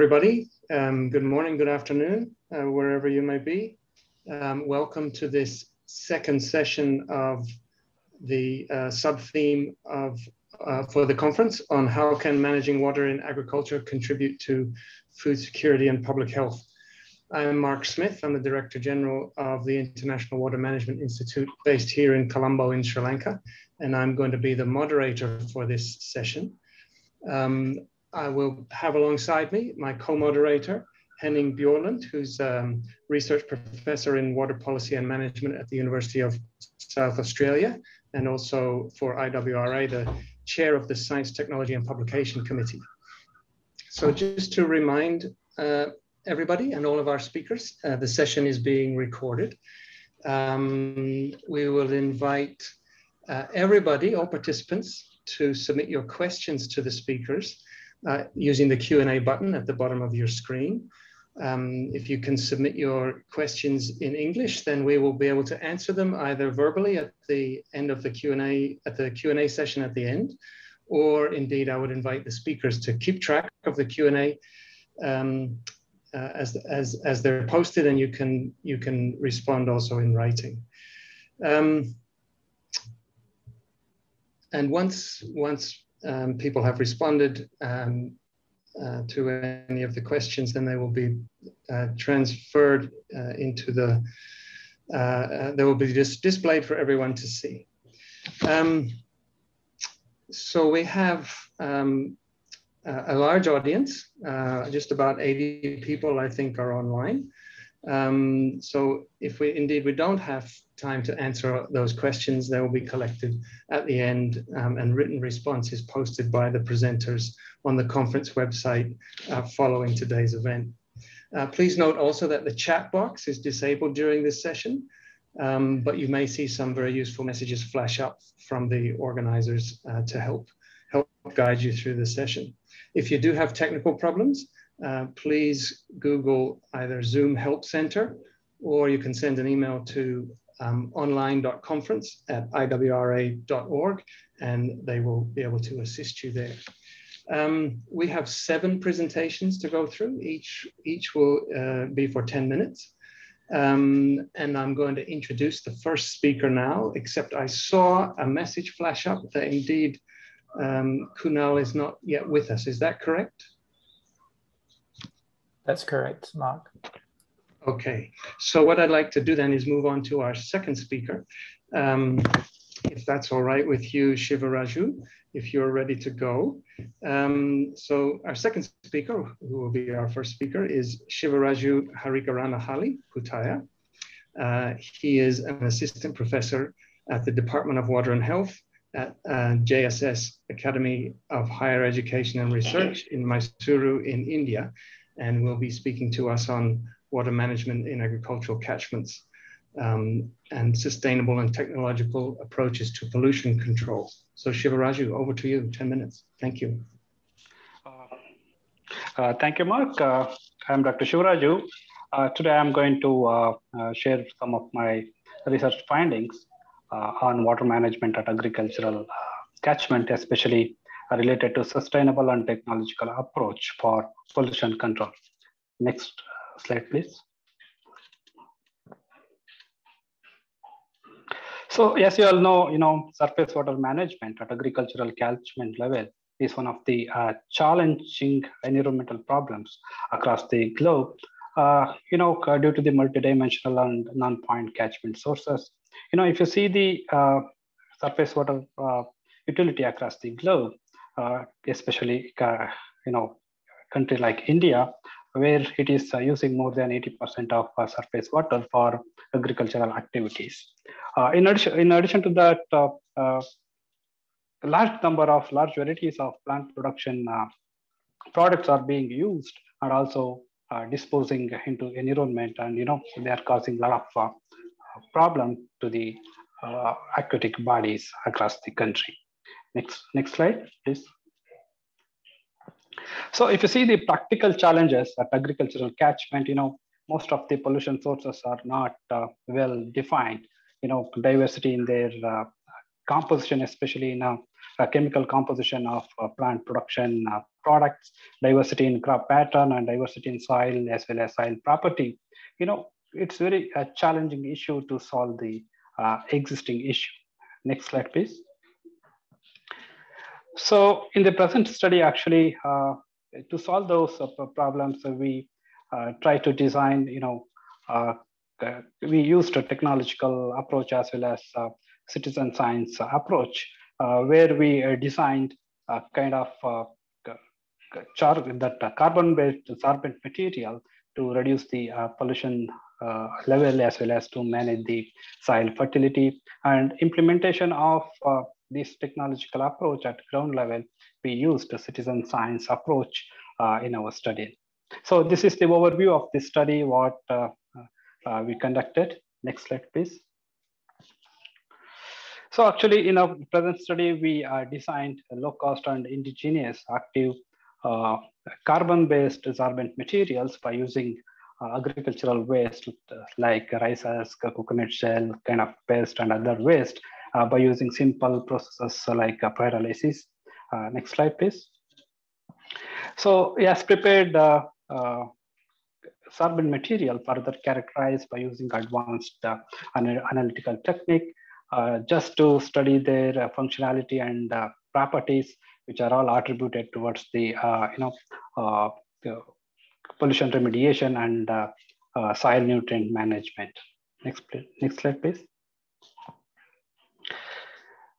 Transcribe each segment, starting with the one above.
Everybody. Um, good morning, good afternoon, uh, wherever you may be. Um, welcome to this second session of the uh, sub-theme of uh, for the conference on how can managing water in agriculture contribute to food security and public health. I'm Mark Smith. I'm the Director General of the International Water Management Institute based here in Colombo in Sri Lanka, and I'm going to be the moderator for this session. Um, I will have alongside me my co-moderator, Henning Bjornlund, who's um, research professor in water policy and management at the University of South Australia, and also for IWRA, the chair of the Science, Technology and Publication Committee. So just to remind uh, everybody and all of our speakers, uh, the session is being recorded. Um, we will invite uh, everybody, all participants, to submit your questions to the speakers uh, using the Q&A button at the bottom of your screen. Um, if you can submit your questions in English, then we will be able to answer them either verbally at the end of the Q&A, at the Q&A session at the end, or indeed I would invite the speakers to keep track of the Q&A um, uh, as, as, as they're posted and you can, you can respond also in writing. Um, and once, once um, people have responded um, uh, to any of the questions, then they will be uh, transferred uh, into the, uh, they will be dis displayed for everyone to see. Um, so we have um, a large audience, uh, just about 80 people I think are online. Um, so if we indeed we don't have time to answer those questions, they will be collected at the end um, and written responses posted by the presenters on the conference website uh, following today's event. Uh, please note also that the chat box is disabled during this session, um, but you may see some very useful messages flash up from the organizers uh, to help, help guide you through the session. If you do have technical problems, uh, please Google either Zoom Help Center or you can send an email to um, online.conference at iwra.org and they will be able to assist you there. Um, we have seven presentations to go through. Each, each will uh, be for 10 minutes. Um, and I'm going to introduce the first speaker now, except I saw a message flash up that indeed um, Kunal is not yet with us. Is that correct? That's correct, Mark. Okay, so what I'd like to do then is move on to our second speaker. Um, if that's all right with you, Shivaraju, if you're ready to go. Um, so our second speaker, who will be our first speaker, is Shivaraju Harikaranahalli Puttaiah. Uh, he is an assistant professor at the Department of Water and Health at uh, JSS Academy of Higher Education and Research in Mysuru in India, and will be speaking to us on water management in agricultural catchments um, and sustainable and technological approaches to pollution control. So Shivaraju, over to you, 10 minutes. Thank you. Uh, uh, thank you, Mark. Uh, I'm Dr. Shivaraju. Uh, today I'm going to uh, uh, share some of my research findings on water management at agricultural catchment, especially related to sustainable and technological approach for pollution control. Next slide, please. So as you all know, you know, surface water management at agricultural catchment level is one of the uh, challenging environmental problems across the globe. Uh, you know, uh, due to the multidimensional and non-point catchment sources. You know, if you see the uh, surface water uh, utility across the globe, especially, you know, country like India, where it is uh, using more than 80% of uh, surface water for agricultural activities. Uh, in, addition, in addition to that, large number of large varieties of plant production products are being used and also uh, disposing into environment and you know they are causing a lot of uh, problem to the uh, aquatic bodies across the country next next slide please so if you see the practical challenges at agricultural catchment, you know, most of the pollution sources are not uh, well defined. You know, diversity in their uh, composition, especially in uh, chemical composition of plant production products, diversity in crop pattern, and diversity in soil as well as soil property. You know, it's very a challenging issue to solve the existing issue. Next slide, please. So in the present study, actually, uh, to solve those uh, problems, uh, we try to design, you know, we used a technological approach as well as citizen science approach, where we designed a kind of char that carbon-based sorbent material to reduce the uh, pollution uh, level as well as to manage the soil fertility and implementation of uh, this technological approach at ground level, we used a citizen science approach uh, in our study. So this is the overview of this study, what uh, uh, we conducted. Next slide, please. So actually in our present study, we uh, designed low cost and indigenous active uh, carbon-based sorbent materials by using uh, agricultural waste like rice husk, coconut shell, kind of paste and other waste by using simple processes like uh, pyrolysis. Uh, next slide, please. So yes, prepared sorbent material further characterized by using advanced uh, analytical technique uh, just to study their uh, functionality and properties, which are all attributed towards the you know pollution remediation and soil nutrient management. Next, next slide, please.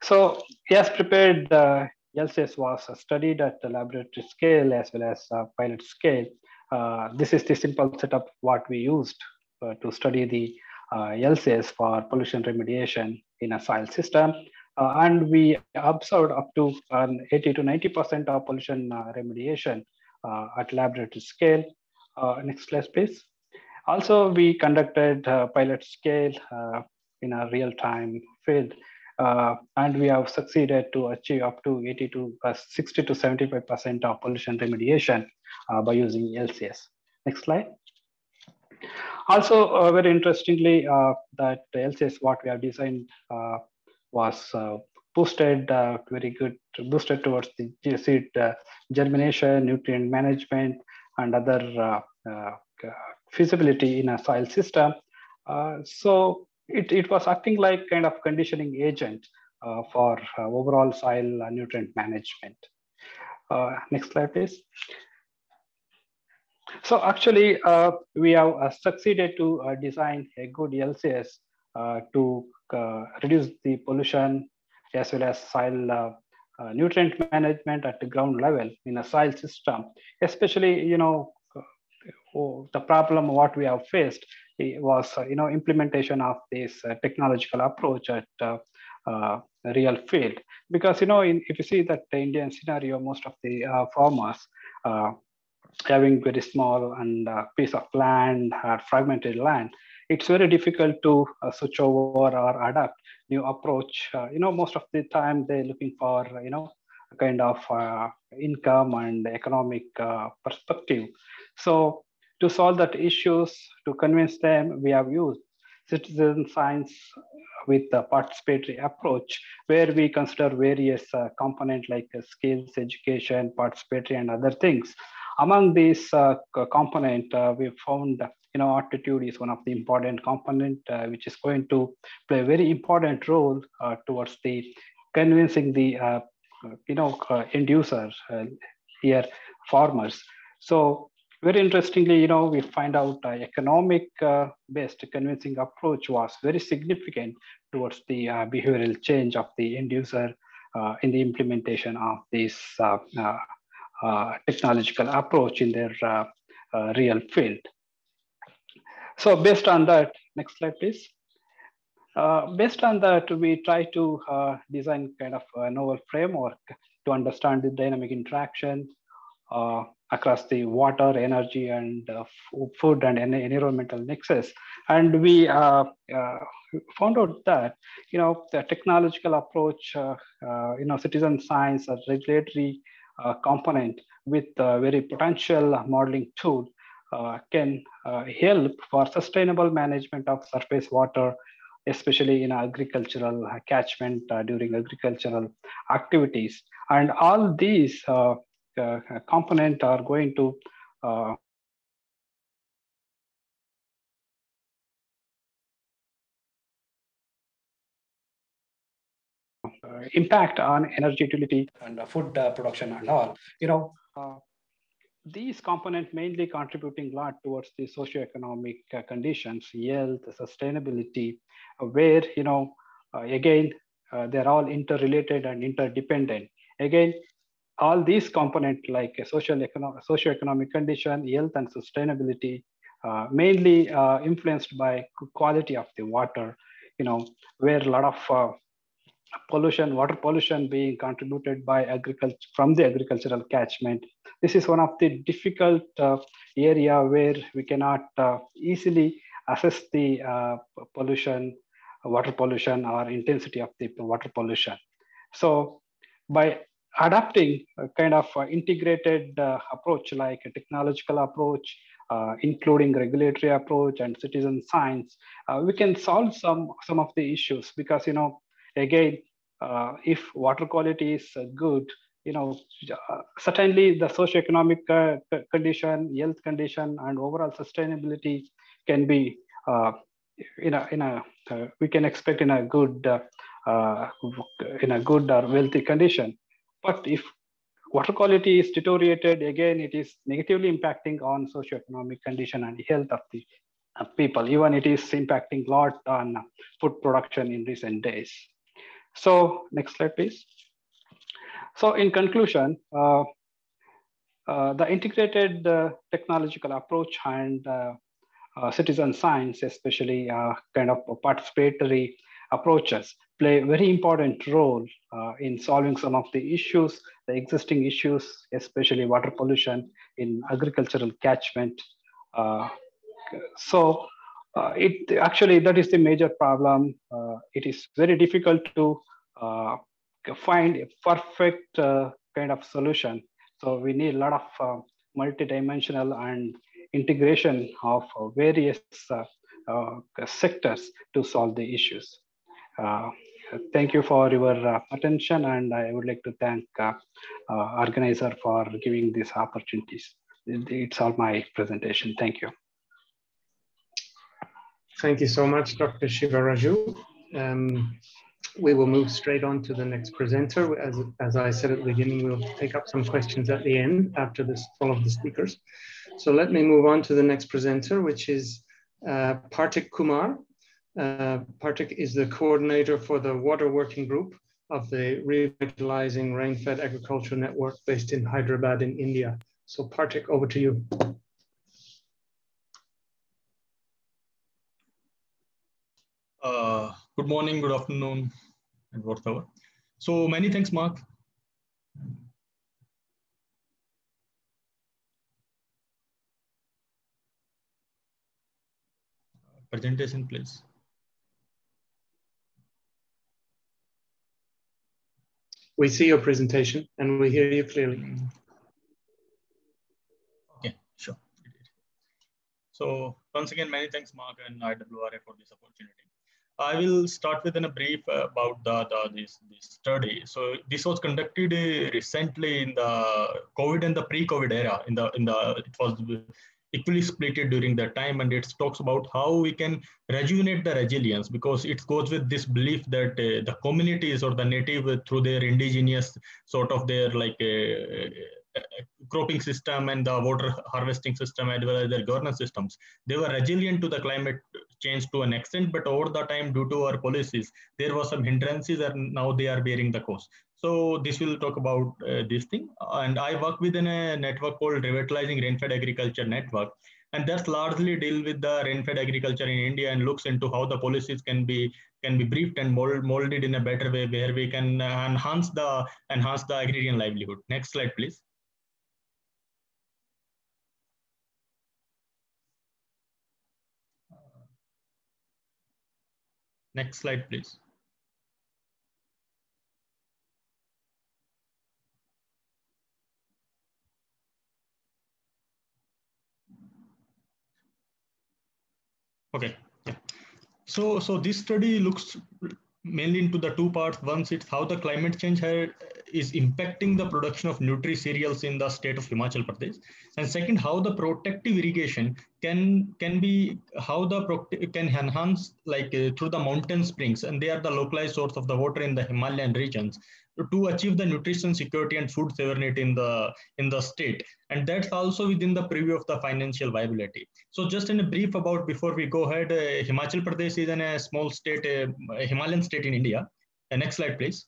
So yes, prepared uh, LCS was studied at the laboratory scale as well as uh, pilot scale. Uh, this is the simple setup what we used uh, to study the uh, LCS for pollution remediation in a soil system. Uh, and we observed up to 80 to 90% of pollution remediation at laboratory scale. next slide, please. Also, we conducted pilot scale in a real-time field uh, and we have succeeded to achieve up to 80 to uh, 60 to 75% of pollution remediation uh, by using LCS. Next slide. Also, uh, very interestingly, uh, that LCS what we have designed uh, was boosted very good, boosted towards the seed germination, nutrient management, and other feasibility in a soil system. so it, it was acting like kind of conditioning agent uh, for uh, overall soil nutrient management. Uh, next slide, please. So actually, uh, we have uh, succeeded to design a good LCS to reduce the pollution as well as soil nutrient management at the ground level in a soil system, especially, you know, the problem what we have faced was uh, you know implementation of this uh, technological approach at uh, real field because you know in, if you see that the indian scenario most of the farmers having very small and piece of land or fragmented land it's very difficult to uh, switch over or adapt new approach. Uh, you know, most of the time they're looking for, you know, a kind of uh, income and economic perspective. So to solve that issues, to convince them, we have used citizen science with the participatory approach, where we consider various uh, components like uh, skills, education, participatory, and other things. Among these uh, component, uh, we found you know attitude is one of the important component, uh, which is going to play a very important role uh, towards the convincing the you know end users here farmers. So very interestingly, you know, we find out uh, economic uh, convincing approach was very significant towards the uh, behavioral change of the end user uh, in the implementation of this uh, uh, technological approach in their real field. So based on that, next slide, please. based on that, we try to design kind of a novel framework to understand the dynamic interaction across the water, energy, and uh, food and environmental nexus. And we uh, uh, found out that, you know, the technological approach, uh, uh, you know, citizen science, a regulatory uh, component with a very potential modeling tool can help for sustainable management of surface water especially in agricultural catchment during agricultural activities. And all these uh, uh, are going to uh, impact on energy utility and food production and all. You know, these components mainly contributing a lot towards the socioeconomic uh, conditions, health, sustainability, uh, where, you know, uh, again, uh, they're all interrelated and interdependent. Again, all these components like social economic, socioeconomic condition, health and sustainability, uh, mainly uh, influenced by quality of the water, you know, where a lot of pollution, water pollution being contributed by agriculture from the agricultural catchment. This is one of the difficult uh, area where we cannot uh, easily assess the uh, pollution, water pollution or intensity of the water pollution. So by adapting a kind of integrated uh, approach like a technological approach, uh, including regulatory approach and citizen science, uh, we can solve some, some of the issues because, you know, again, uh, if water quality is uh, good, you know, uh, certainly the socioeconomic uh, condition, health condition, and overall sustainability can be in a in a we can expect in a good in a good or wealthy condition. But if water quality is deteriorated, again, it is negatively impacting on socioeconomic condition and health of the people. Even it is impacting a lot on food production in recent days. So next slide, please. So in conclusion, uh, uh, the integrated uh, technological approach and uh, uh, citizen science, especially uh, kind of participatory approaches, play a very important role in solving some of the issues, the existing issues, especially water pollution in agricultural catchment. so uh, it actually that is the major problem. Uh, it is very difficult to uh, find a perfect uh, kind of solution. So we need a lot of uh, multidimensional and integration of various sectors to solve the issues. Thank you for your attention, and I would like to thank organizer for giving these opportunities. It's all my presentation. Thank you. Thank you so much, Dr. Shivaraju. Um, we will move straight on to the next presenter. As, as I said at the beginning, we'll take up some questions at the end after this, all of the speakers. So let me move on to the next presenter, which is uh, Partik Kumar. Uh, Partik is the coordinator for the Water Working Group of the Revitalizing Rain-Fed Agriculture Network based in Hyderabad in India. So Partik, over to you. Uh, good morning, good afternoon, and whatever. So many thanks, Mark. Presentation, please. We see your presentation and we hear you clearly. Okay, sure. So once again, many thanks, Mark and IWRA for this opportunity. I will start with a brief about the, the this, this study. So this was conducted uh, recently in the COVID and the pre-COVID era. In the in the it was equally split it during that time, and it talks about how we can rejuvenate the resilience because it goes with this belief that uh, the communities or the native uh, through their indigenous sort of their like. Uh, cropping system and the water harvesting system as well as their governance systems they were resilient to the climate change to an extent but over the time due to our policies there was some hindrances and now they are bearing the cost so this will talk about uh, this thing and i work within a network called revitalizing rain-fed agriculture network and that's largely deal with the rain-fed agriculture in India and looks into how the policies can be can be briefed and mold, molded in a better way where we can enhance the enhance the agrarian livelihood. Next slide, please. Next slide, please. Okay. Yeah. so, so this study looks mainly into the two parts. Once it's how the climate change had, is impacting the production of nutri cereals in the state of Himachal Pradesh, and second, how the protective irrigation can can be how the can enhance like uh, through the mountain springs, and they are the localized source of the water in the Himalayan regions to achieve the nutrition security and food sovereignty in the in the state. And that's also within the preview of the financial viability. So just in a brief about before we go ahead uh, himachal pradesh is in a small state uh, himalayan state in india. Uh, next slide please.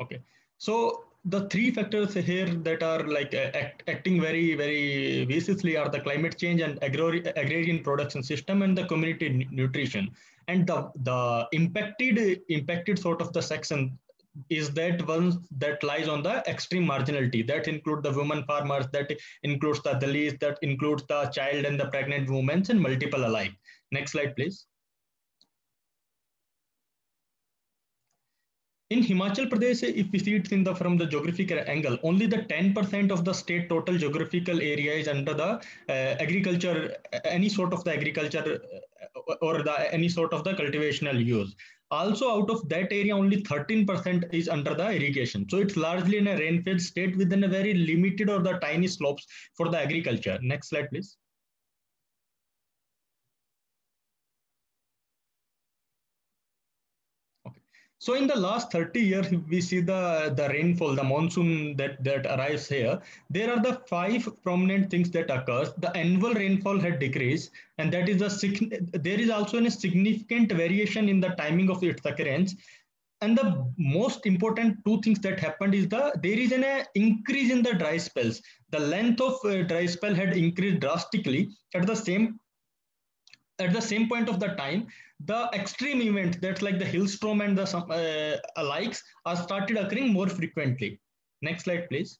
Okay. So the three factors here that are like act, acting very very viciously are the climate change and agro- agrarian production system and the community nutrition. And the the impacted impacted sort of the section is that one that lies on the extreme marginality. That include the women farmers that includes the dalits that includes the child and the pregnant women and multiple alike. Next slide please in Himachal Pradesh, if we see it in the from the geographical angle, only the 10% of the state total geographical area is under the uh, agriculture, any sort of the agriculture uh, or the any sort of the cultivational use. Also, out of that area, only 13% is under the irrigation. So it's largely in a rain-fed state within a very limited or the tiny slopes for the agriculture. Next slide, please. So in the last 30 years, we see the, the rainfall, the monsoon that, that arrives here. There are the five prominent things that occurs. The annual rainfall had decreased, and that is a there is also a significant variation in the timing of its occurrence. And the most important two things that happened is the there is an uh, increase in the dry spells. The length of uh, dry spell had increased drastically. At the same at the same point of the time, the extreme event that's like the hailstorm and the uh, likes are started occurring more frequently. Next slide, please.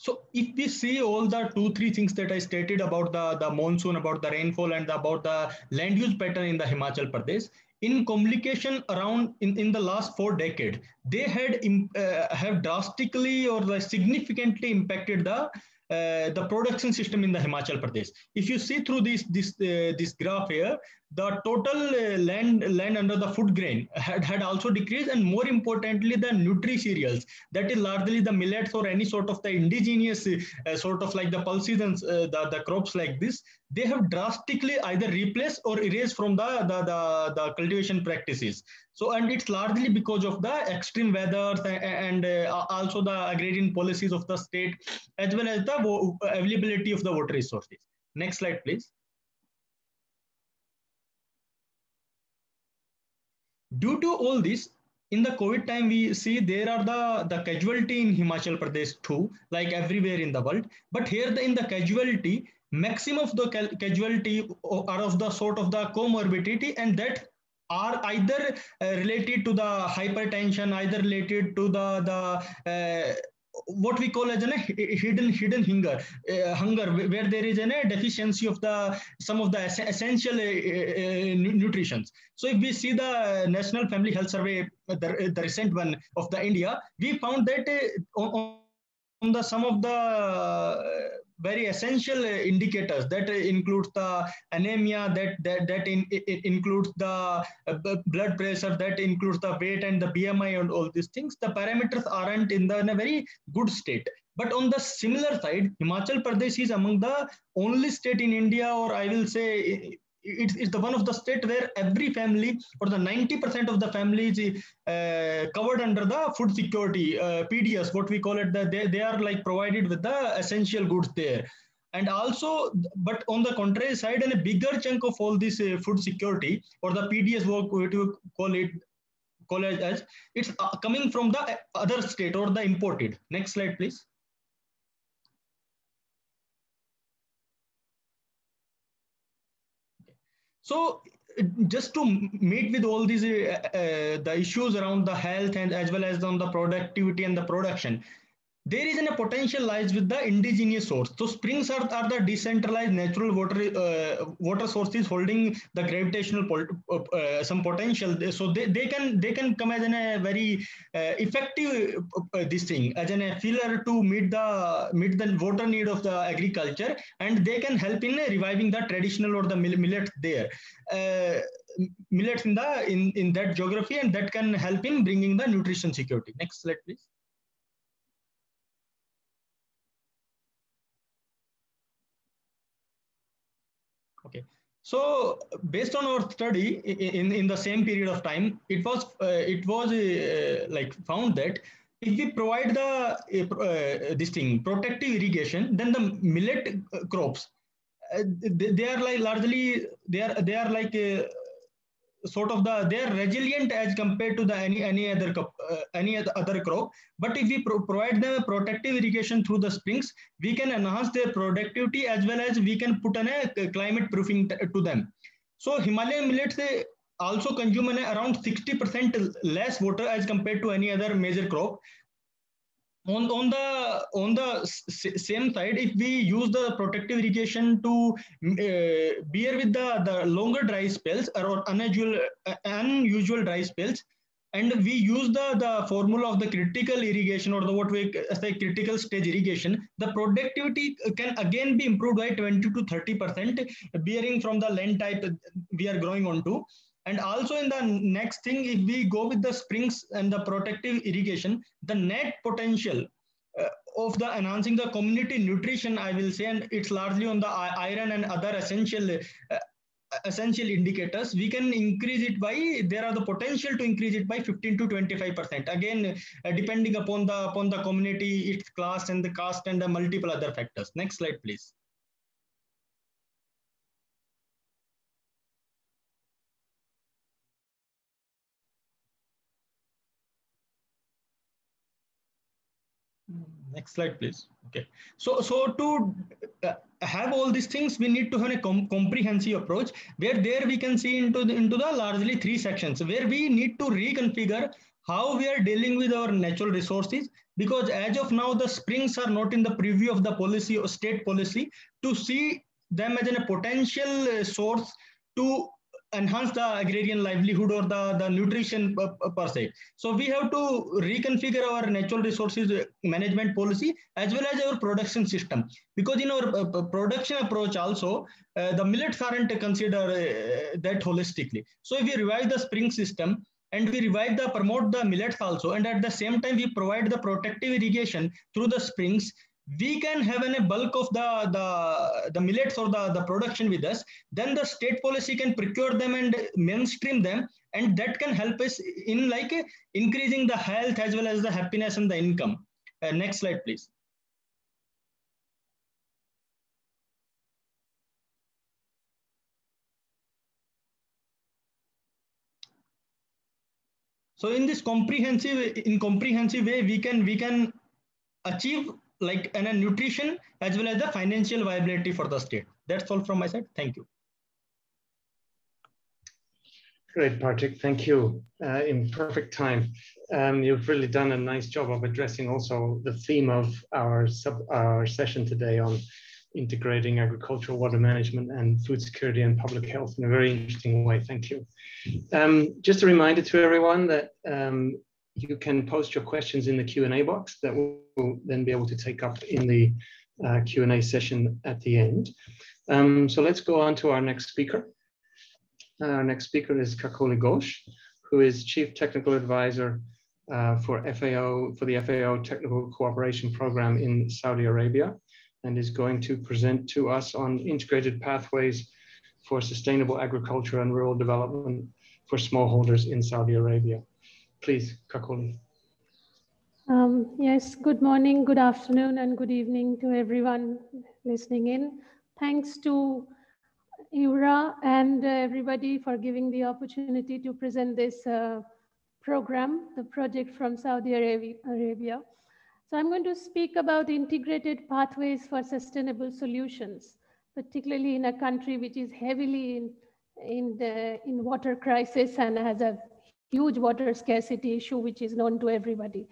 So if we see all the two, three things that I stated about the, the monsoon, about the rainfall and about the land use pattern in the Himachal Pradesh, in communication around in, in the last four decades, they had uh, have drastically or significantly impacted the the production system in the Himachal Pradesh. If you see through this this uh, this graph here, the total uh, land land under the food grain had, had also decreased, and more importantly, the nutri cereals that is largely the millets or any sort of the indigenous uh, sort of like the pulses and uh, the the crops like this, they have drastically either replaced or erased from the the the, the cultivation practices. So, and it's largely because of the extreme weather and uh, also the agrarian policies of the state, as well as the availability of the water resources. Next slide, please. Due to all this, in the COVID time, we see there are the, the casualty in Himachal Pradesh too, like everywhere in the world. But here the, in the casualty, maximum of the casualty are of the sort of the comorbidity and that are either uh, related to the hypertension, either related to the the uh, what we call as a hidden hidden hunger uh, hunger where there is a deficiency of the some of the essential uh, uh, nutritions. So if we see the national family health survey the, the recent one of the india we found that uh, on, on the some of the very essential indicators that includes the anemia that that, that in, it includes the uh, blood pressure that includes the weight and the bmi and all these things. The parameters aren't in the in a very good state. But on the similar side himachal pradesh is among the only state in india or i will say it's, it's the one of the state where every family or the 90% of the families uh, covered under the food security uh, pds what we call it the, they, they are like provided with the essential goods there. And also but on the contrary side and a bigger chunk of all this uh, food security or the pds work what you call it call it as it's uh, coming from the other state or the imported. Next slide please So just to meet with all these uh, uh, the issues around the health and as well as on the productivity and the production, there is a potential lies with the indigenous source. So springs are, are the decentralized natural water uh, water sources holding the gravitational uh, uh, some potential. So they, they can they can come as a very uh, effective uh, this thing as a filler to meet the meet the water need of the agriculture, and they can help in reviving the traditional or the millet there. Uh, millets in the in in that geography and that can help in bringing the nutrition security next slide please Okay. So based on our study in, in the same period of time, it was uh, it was uh, like found that if we provide the uh, this thing protective irrigation, then the millet uh, crops uh, they, they, are like largely they are they are like uh, sort of the they are resilient as compared to the any any other uh, any other crop. But if we pro provide them a protective irrigation through the springs we can enhance their productivity as well as we can put an a climate proofing to them. So himalayan millets they also consume an around 60% less water as compared to any other major crop on, on the on the same side if we use the protective irrigation to uh, bear with the the longer dry spells or unusual uh, unusual dry spells and we use the the formula of the critical irrigation or the what we say critical stage irrigation the productivity can again be improved by 20 to 30 percent bearing from the land type we are growing onto and also in the next thing, if we go with the springs and the protective irrigation, the net potential uh, of the enhancing the community nutrition, I will say, and it's largely on the iron and other essential uh, essential indicators we can increase it by there are the potential to increase it by 15 to 25 percent. Again uh, depending upon the upon the community its class and the caste and the multiple other factors. Next slide please Next slide, please. Okay. So, so to uh, have all these things, we need to have a com comprehensive approach where there we can see into the, into the largely three sections where we need to reconfigure how we are dealing with our natural resources because as of now the springs are not in the preview of the policy or state policy to see them as a potential uh, source to enhance the agrarian livelihood or the, the nutrition per se. So we have to reconfigure our natural resources management policy as well as our production system. Because in our uh, production approach also, uh, the millets aren't considered uh, that holistically. So if we revive the spring system, and we revive the promote the millets also and at the same time we provide the protective irrigation through the springs we can have a bulk of the, the, the millets or the, the production with us, then the state policy can procure them and mainstream them. And that can help us in like increasing the health as well as the happiness and the income. Uh, next slide, please. So in this comprehensive, in comprehensive way, we can, we can achieve like and a nutrition as well as the financial viability for the state. That's all from my side. Thank you. Great, Partik. Thank you. Uh, in perfect time. Um, you've really done a nice job of addressing also the theme of our, sub, our session today on integrating agricultural water management and food security and public health in a very interesting way. Thank you. Um, just a reminder to everyone that um, you can post your questions in the Q&A box that we'll then be able to take up in the uh, Q&A session at the end. Um, so let's go on to our next speaker. Our next speaker is Kakoli Ghosh, who is Chief Technical Advisor uh, for FAO for the FAO Technical Cooperation Program in Saudi Arabia, and is going to present to us on integrated pathways for sustainable agriculture and rural development for smallholders in Saudi Arabia. Please, Kakoli. Um, yes, good morning, good afternoon, and good evening to everyone listening in. Thanks to IWRA and uh, everybody for giving the opportunity to present this uh, program, the project from Saudi Arabia. So I'm going to speak about integrated pathways for sustainable solutions, particularly in a country which is heavily in, in, the, in water crisis and has a huge water scarcity issue, which is known to everybody.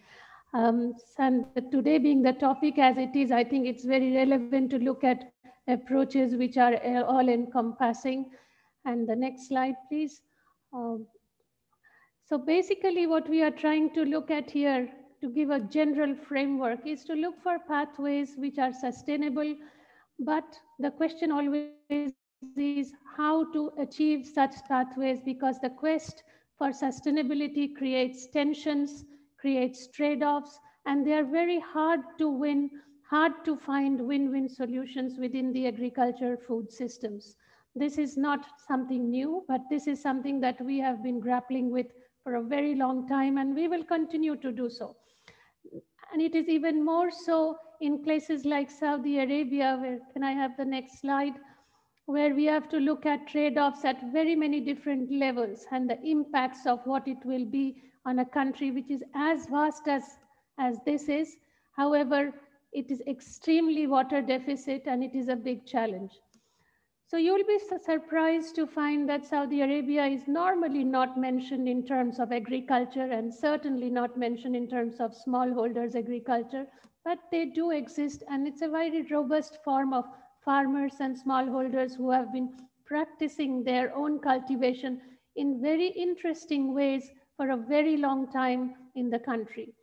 Um, and today being the topic as it is, I think it's very relevant to look at approaches which are all encompassing. And the next slide, please. Um, so basically what we are trying to look at here to give a general framework is to look for pathways which are sustainable, but the question always is how to achieve such pathways because the quest for sustainability creates tensions, creates trade-offs, and they are very hard to win, hard to find win-win solutions within the agriculture food systems. This is not something new, but this is something that we have been grappling with for a very long time, and we will continue to do so. And it is even more so in places like Saudi Arabia, where, can I have the next slide? Where we have to look at trade-offs at very many different levels and the impacts of what it will be on a country which is as vast as, as this is. However, it is extremely water deficit and it is a big challenge. So you will be surprised to find that Saudi Arabia is normally not mentioned in terms of agriculture and certainly not mentioned in terms of smallholders agriculture, but they do exist and it's a very robust form of farmers and smallholders who have been practicing their own cultivation in very interesting ways for a very long time in the country.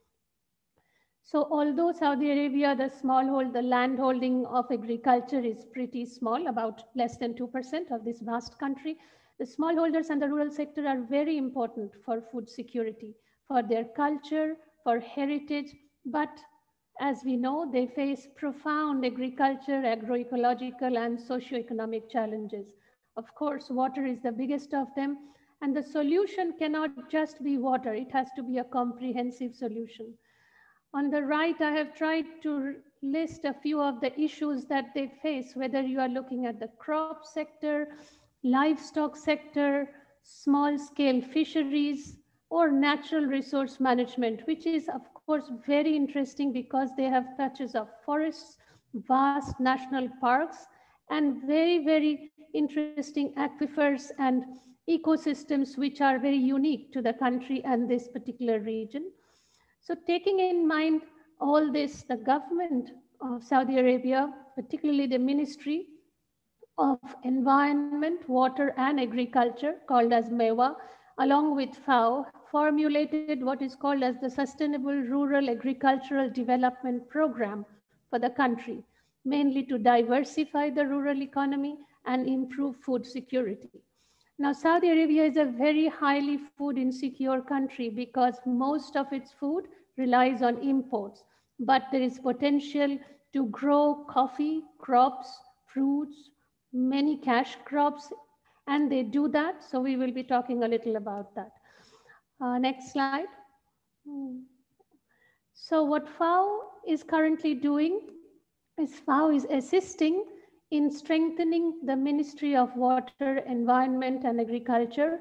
So although Saudi Arabia, the smallhold, the land holding of agriculture is pretty small, about less than 2% of this vast country, the smallholders and the rural sector are very important for food security, for their culture, for heritage, but as we know, they face profound agriculture, agroecological, and socioeconomic challenges. Of course, water is the biggest of them, and the solution cannot just be water, it has to be a comprehensive solution. On the right, I have tried to list a few of the issues that they face, whether you are looking at the crop sector, livestock sector, small scale fisheries, or natural resource management, which is of course very interesting because they have touches of forests, vast national parks, and very, very interesting aquifers and ecosystems which are very unique to the country and this particular region. So taking in mind all this, the government of Saudi Arabia, particularly the Ministry of Environment, Water and Agriculture, called as MEWA, along with FAO, formulated what is called as the Sustainable Rural Agricultural Development Program for the country, mainly to diversify the rural economy and improve food security. Now, Saudi Arabia is a very highly food insecure country because most of its food relies on imports, but there is potential to grow coffee, crops, fruits, many cash crops, and they do that. So we will be talking a little about that. Uh, next slide. So what FAO is currently doing is FAO is assisting in strengthening the Ministry of Water, Environment and Agriculture,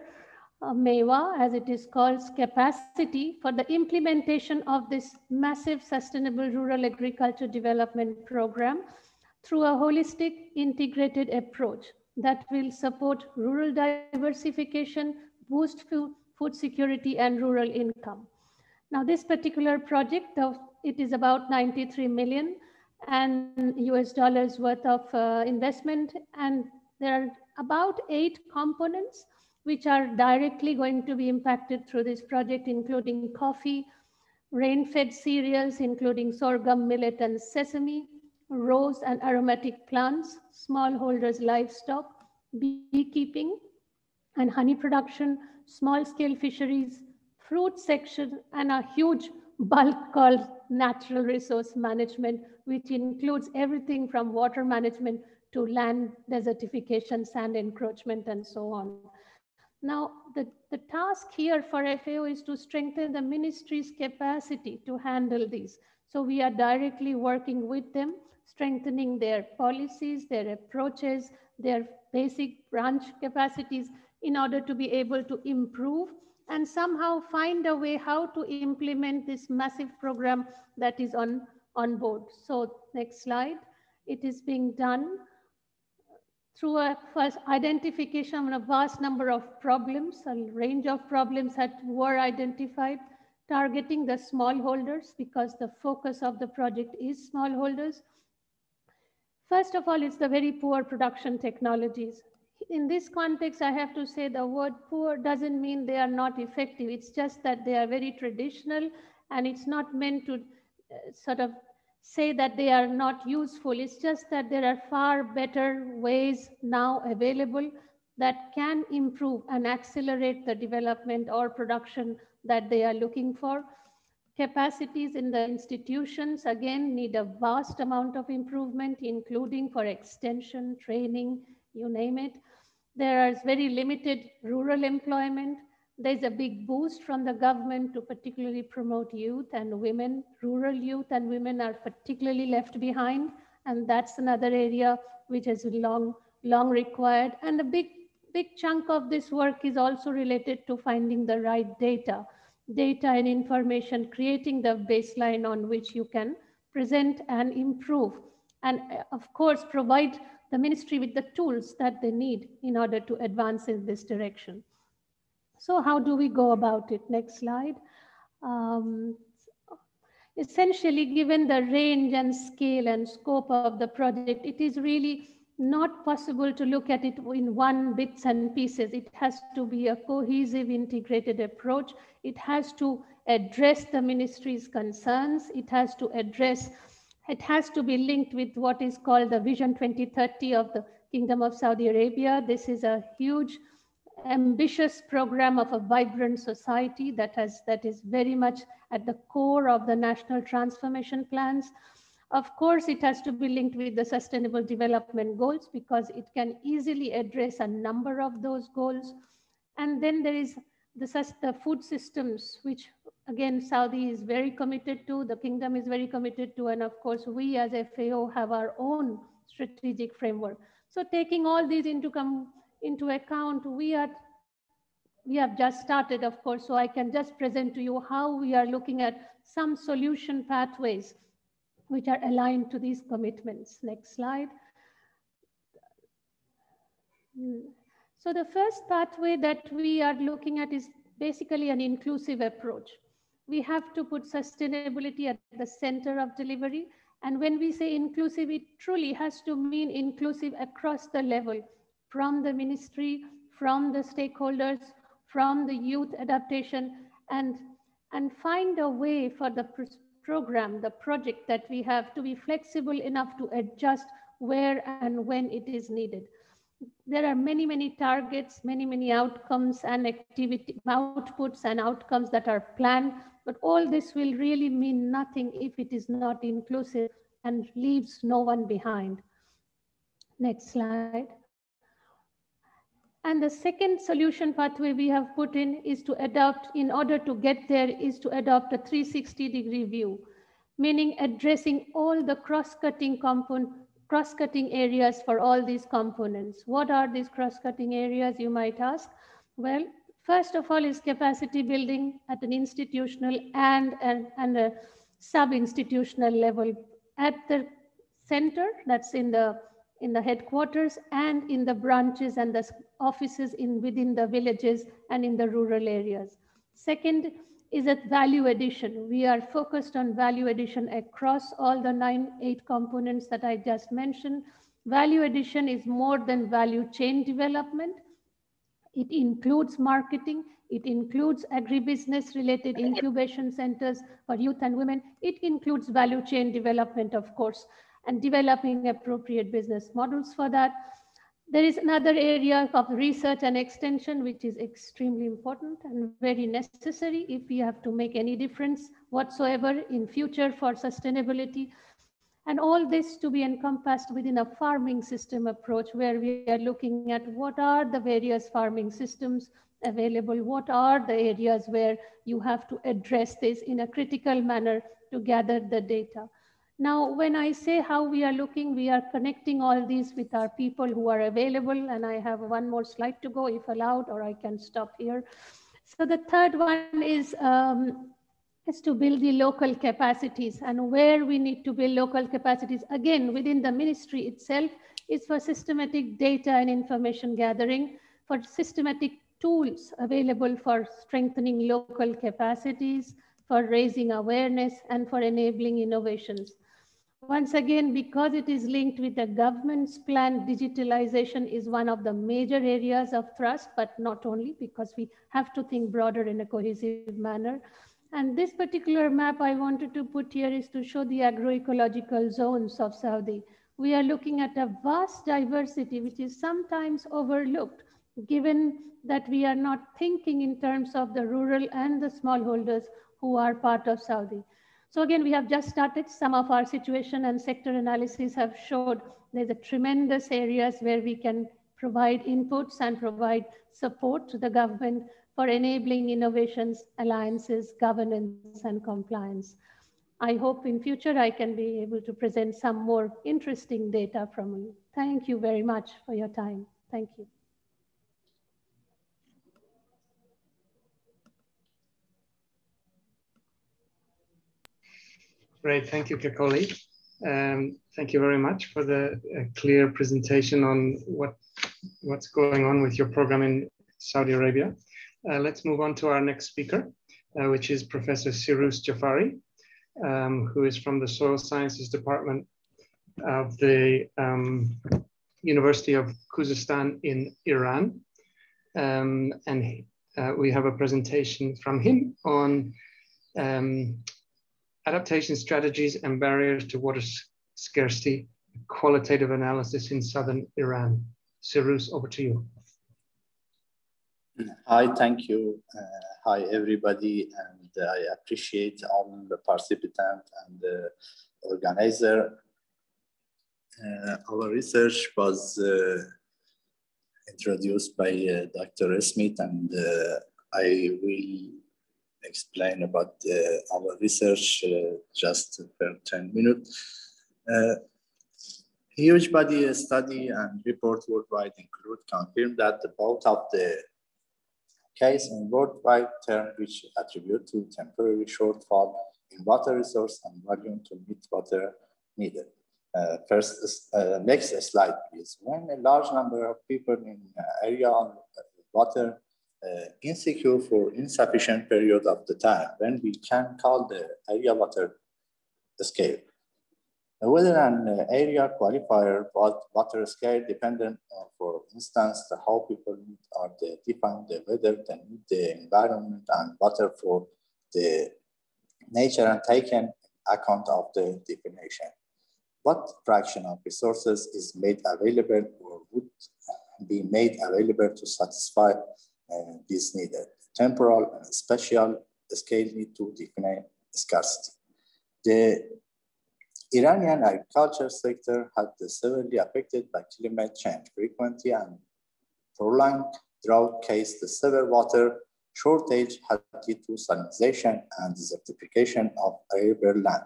uh, MEWA, as it is called, capacity for the implementation of this massive sustainable rural agriculture development program through a holistic integrated approach that will support rural diversification, boost food, food security and rural income. Now this particular project, of, it is about 93 million and US dollars worth of uh, investment. And there are about eight components which are directly going to be impacted through this project, including coffee, rain-fed cereals, including sorghum, millet, and sesame, rose and aromatic plants, smallholders livestock, beekeeping, and honey production, small-scale fisheries, fruit section, and a huge bulk called natural resource management, which includes everything from water management to land desertification, sand encroachment, and so on. Now, the, the task here for FAO is to strengthen the ministry's capacity to handle these. So we are directly working with them, strengthening their policies, their approaches, their basic branch capacities in order to be able to improve and somehow find a way how to implement this massive program that is on, on board. So next slide. It is being done through a first identification of a vast number of problems, a range of problems that were identified, targeting the smallholders because the focus of the project is smallholders. First of all, it's the very poor production technologies. In this context, I have to say the word poor doesn't mean they are not effective. It's just that they are very traditional and it's not meant to uh, sort of say that they are not useful. It's just that there are far better ways now available that can improve and accelerate the development or production that they are looking for. Capacities in the institutions, again, need a vast amount of improvement, including for extension, training, you name it. There is very limited rural employment. There's a big boost from the government to particularly promote youth and women. Rural youth and women are particularly left behind. And that's another area which has long, long required. And a big, big chunk of this work is also related to finding the right data data and information, creating the baseline on which you can present and improve. And uh, of course, provide the ministry with the tools that they need in order to advance in this direction. So how do we go about it? Next slide. Um, essentially, given the range and scale and scope of the project, it is really not possible to look at it in one bits and pieces. It has to be a cohesive, integrated approach. It has to address the ministry's concerns. It has to address, it has to be linked with what is called the Vision 2030 of the Kingdom of Saudi Arabia. This is a huge, ambitious program of a vibrant society that has that is very much at the core of the national transformation plans. Of course, it has to be linked with the sustainable development goals because it can easily address a number of those goals. And then there is the, the food systems, which again, Saudi is very committed to, the kingdom is very committed to, and of course, we as FAO have our own strategic framework. So taking all these into, come, into account, we are we have just started, of course, so I can just present to you how we are looking at some solution pathways which are aligned to these commitments. Next slide. So the first pathway that we are looking at is basically an inclusive approach. We have to put sustainability at the center of delivery. And when we say inclusive, it truly has to mean inclusive across the level, from the ministry, from the stakeholders, from the youth adaptation, and, and find a way for the program, the project that we have to be flexible enough to adjust where and when it is needed. There are many, many targets, many, many outcomes and activity outputs and outcomes that are planned, but all this will really mean nothing if it is not inclusive and leaves no one behind. Next slide. And the second solution pathway we have put in is to adopt, in order to get there, is to adopt a 360 degree view, meaning addressing all the cross-cutting component, cross-cutting areas for all these components. What are these cross-cutting areas, you might ask? Well, first of all is capacity building at an institutional and, and, and a sub-institutional level. At the center, that's in the in the headquarters and in the branches and the offices in within the villages and in the rural areas. Second is that value addition. We are focused on value addition across all the nine, eight components that I just mentioned. Value addition is more than value chain development. It includes marketing. It includes agribusiness related incubation centers for youth and women. It includes value chain development, of course and developing appropriate business models for that. There is another area of research and extension, which is extremely important and very necessary if we have to make any difference whatsoever in future for sustainability. And all this to be encompassed within a farming system approach where we are looking at what are the various farming systems available, what are the areas where you have to address this in a critical manner to gather the data. Now, when I say how we are looking, we are connecting all these with our people who are available. And I have one more slide to go if allowed, or I can stop here. So the third one is, um, is to build the local capacities and where we need to build local capacities. Again, within the ministry itself is for systematic data and information gathering, for systematic tools available for strengthening local capacities, for raising awareness, and for enabling innovations. Once again, because it is linked with the government's plan, digitalization is one of the major areas of thrust, but not only because we have to think broader in a cohesive manner. And this particular map I wanted to put here is to show the agroecological zones of Saudi. We are looking at a vast diversity, which is sometimes overlooked, given that we are not thinking in terms of the rural and the smallholders who are part of Saudi. So again, we have just started. Some of our situation and sector analysis have showed there's a tremendous areas where we can provide inputs and provide support to the government for enabling innovations, alliances, governance, and compliance. I hope in future I can be able to present some more interesting data from you. Thank you very much for your time. Thank you. Great, thank you, Kakoli. Um, thank you very much for the uh, clear presentation on what what's going on with your program in Saudi Arabia. Uh, let's move on to our next speaker, uh, which is Professor Siroos Jafari, um, who is from the Soil Sciences Department of the um, University of Khuzestan in Iran. Um, and uh, we have a presentation from him on um, adaptation strategies and barriers to water scarcity, qualitative analysis in southern Iran. Siroos, over to you. Hi, thank you. Uh, hi, everybody, and I appreciate all the participants and the organizer. Uh, our research was uh, introduced by uh, Dr. Smith, and uh, I will explain about uh, our research just for 10 minutes. Huge body study and report worldwide include confirm that both of the case in worldwide term which attribute to temporary shortfall in water resource and volume to meet water needed. Uh, first, uh, next slide, please. When a large number of people in area on water uh, insecure for insufficient period of the time when we can call the area water scale. Whether an area qualifier water scale dependent on, for instance, the how people need or they define the weather, the need the environment and water for the nature and taken account of the definition. What fraction of resources is made available or would be made available to satisfy uh, this needed. Temporal and spatial scale need to define scarcity. The Iranian agriculture sector had been severely affected by climate change. Frequency and prolonged drought case the severe water shortage had led to salinization and desertification of arable land.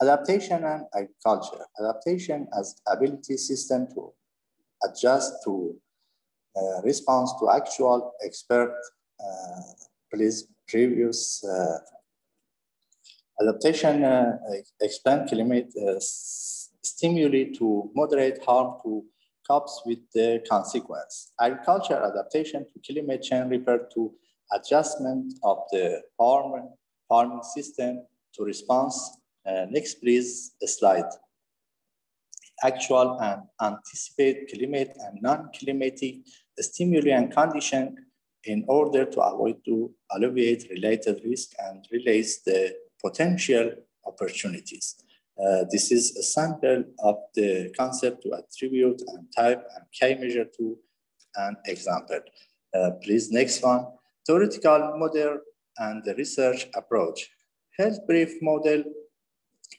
Adaptation and agriculture. Adaptation as ability system to adjust to uh, response to actual expert uh, previous uh, adaptation expand climate stimuli to moderate harm to crops with the consequence. Agriculture adaptation to climate change refer to adjustment of the farm, farming system to response. Uh, next, please, slide. Actual and anticipate climate and non-climatic stimuli and condition in order to avoid to alleviate related risk and release the potential opportunities. Uh, this is a sample of the concept to attribute and type and K measure to an example. Uh, please, next one. Theoretical model and the research approach. Health brief model,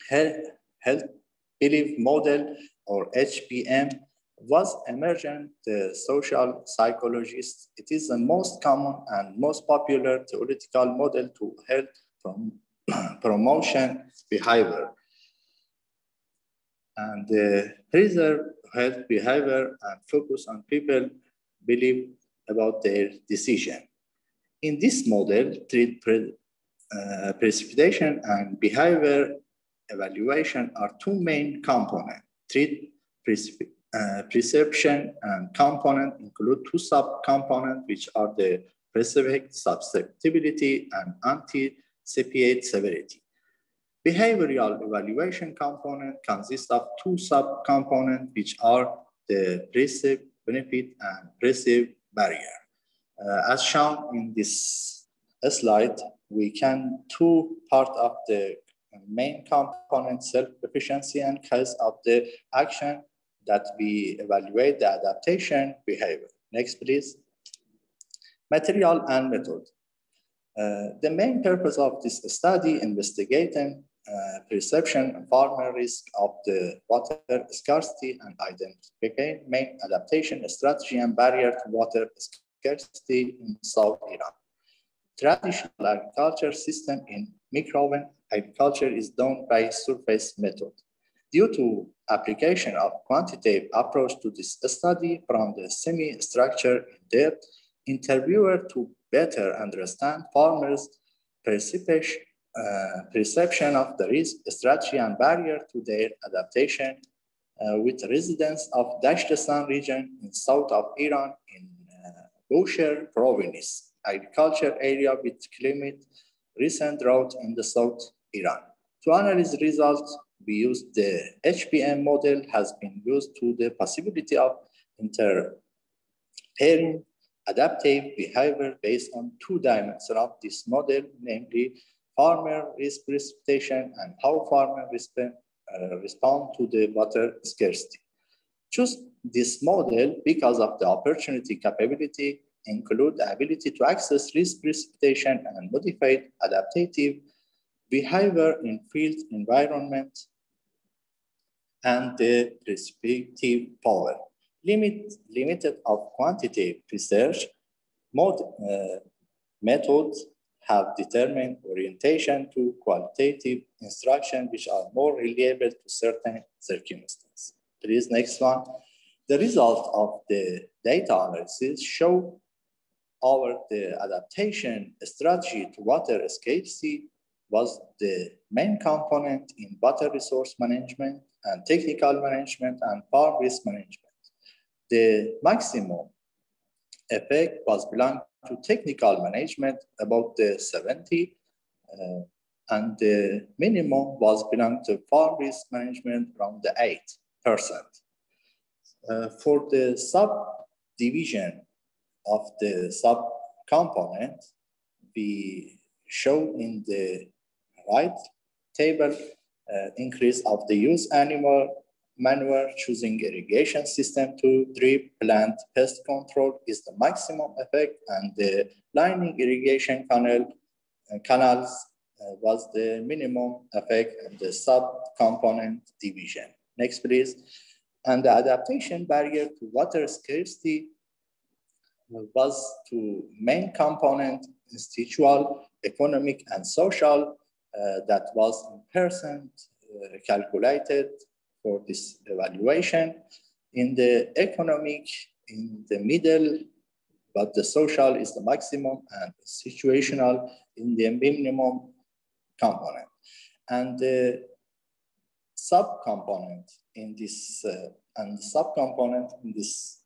health, health belief model or HBM was emergent the social psychologist. It is the most common and most popular theoretical model to help prom promotion behavior. And the reserve health behavior and focus on people believe about their decision. In this model, treat pre uh, precipitation and behavior evaluation are two main components. Treat uh, perception and component include two sub-components, which are the precipitate susceptibility and anticipate severity. Behavioral evaluation component consists of two sub-components, which are the perceived benefit and perceived barrier. Uh, as shown in this slide, we can two part of the main component self-efficiency and cause of the action that we evaluate the adaptation behavior. Next, please. Material and method. Uh, the main purpose of this study investigating uh, perception and farmer risk of the water scarcity and identifying main adaptation strategy and barrier to water scarcity in South Iran. Traditional agriculture system in microven agriculture is done by surface method. Due to application of quantitative approach to this study from the semi-structure in depth, interviewer to better understand farmers' perception, uh, perception of the risk, strategy, and barrier to their adaptation uh, with residents of Dasht-e-Zan region in south of Iran in uh, province, agriculture area with climate recent drought in the south Iran. To analyze results, we used the HBM model has been used to the possibility of interpairing adaptive behavior based on two dimensions of this model, namely farmer risk precipitation and how farmer respond, uh, respond to the water scarcity. Choose this model because of the opportunity capability include the ability to access risk precipitation and modified adaptive behavior in field environment and the respective power. Limit, limited of quantitative research mode, uh, methods have determined orientation to qualitative instruction which are more reliable to certain circumstances. Please, next one. The result of the data analysis show our the adaptation strategy to water scarcity was the main component in water resource management and technical management and farm risk management. The maximum effect was belong to technical management about the 70 uh, and the minimum was belong to farm risk management around the 8%. Uh, for the subdivision of the sub-component, we show in the right table uh, increase of the use animal manure choosing irrigation system to drip plant pest control is the maximum effect and the lining irrigation canal uh, canals uh, was the minimum effect and the sub-component division. Next, please. And the adaptation barrier to water scarcity was to main component, institutional, economic, and social uh, that was in percent uh, calculated for this evaluation. In the economic, in the middle, but the social is the maximum and situational in the minimum component. And the subcomponent in this, uh, and subcomponent in this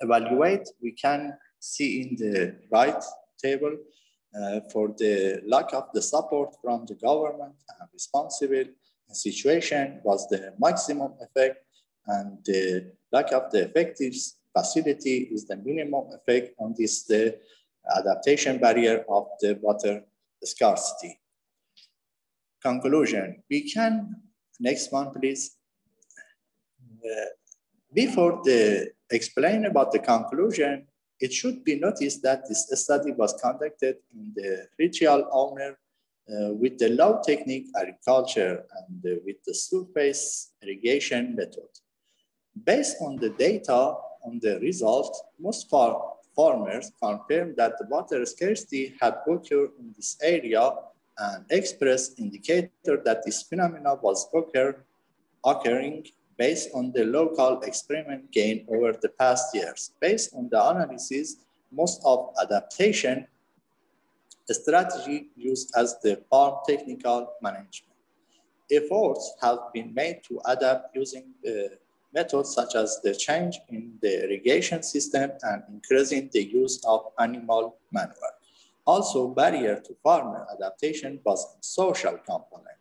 evaluate, we can see in the right table uh, for the lack of the support from the government and responsible situation was the maximum effect and the lack of the effective facility is the minimum effect on this the adaptation barrier of the water scarcity. Conclusion, we can, next one please. Uh, before the explain about the conclusion, it should be noticed that this study was conducted in the ritual owner uh, with the low technique agriculture and uh, with the surface irrigation method. Based on the data on the results, most far farmers confirmed that the water scarcity had occurred in this area and expressed indicator that this phenomenon was occur, occurring based on the local experiment gained over the past years. Based on the analysis, most of adaptation strategy used as the farm technical management. Efforts have been made to adapt using the methods such as the change in the irrigation system and increasing the use of animal manure. Also, barrier to farmer adaptation was a social component.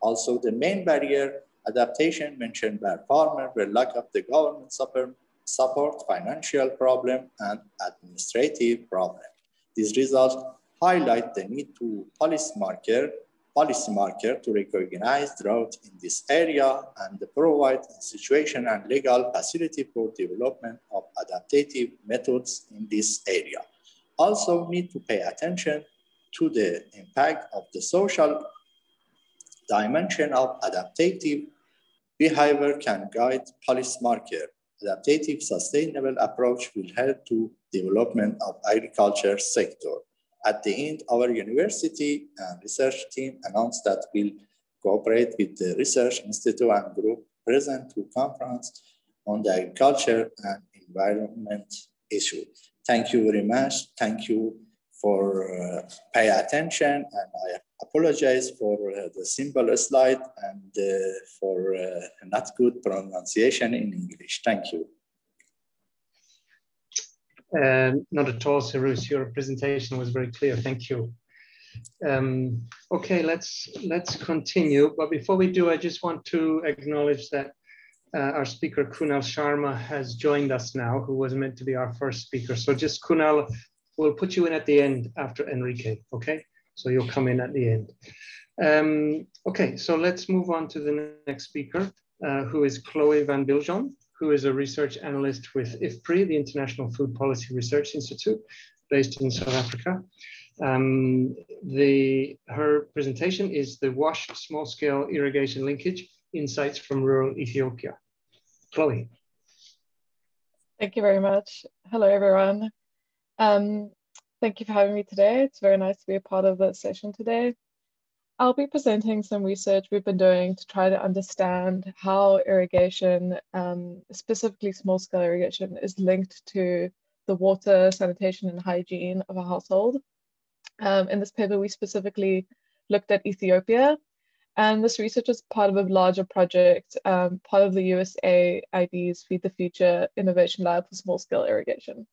Also, the main barrier adaptation mentioned by farmer were lack of the government support, financial problem, and administrative problem. These results highlight the need to policy marker, policy marker to recognize drought in this area and provide situation and legal facility for development of adaptive methods in this area also need to pay attention to the impact of the social dimension of adaptive behavior can guide policy marker. Adaptive sustainable approach will help to development of agriculture sector. At the end, our university and research team announced that we'll cooperate with the Research Institute and group present to conference on the agriculture and environment issue. Thank you very much. Thank you for uh, pay attention. And I apologize for uh, the simple slide and uh, for uh, not good pronunciation in English. Thank you. Um, not at all, Siroos. Your presentation was very clear. Thank you. Um, okay, let's let's continue. But before we do, I just want to acknowledge that uh, our speaker Kunal Sharma has joined us now, who was meant to be our first speaker. So just Kunal, we'll put you in at the end after Enrique, okay? So you'll come in at the end. Um, okay, so let's move on to the next speaker, uh, who is Chloe Van Biljon, who is a research analyst with IFPRI, the International Food Policy Research Institute, based in South Africa. Um, the, her presentation is the WASH small-scale irrigation linkage insights from rural Ethiopia. Chloe. Thank you very much. Hello, everyone. Um, thank you for having me today. It's very nice to be a part of the session today. I'll be presenting some research we've been doing to try to understand how irrigation, um, specifically small-scale irrigation, is linked to the water, sanitation, and hygiene of a household. Um, in this paper, we specifically looked at Ethiopia and this research is part of a larger project, um, part of the USAID's Feed the Future Innovation Lab for Small Scale Irrigation.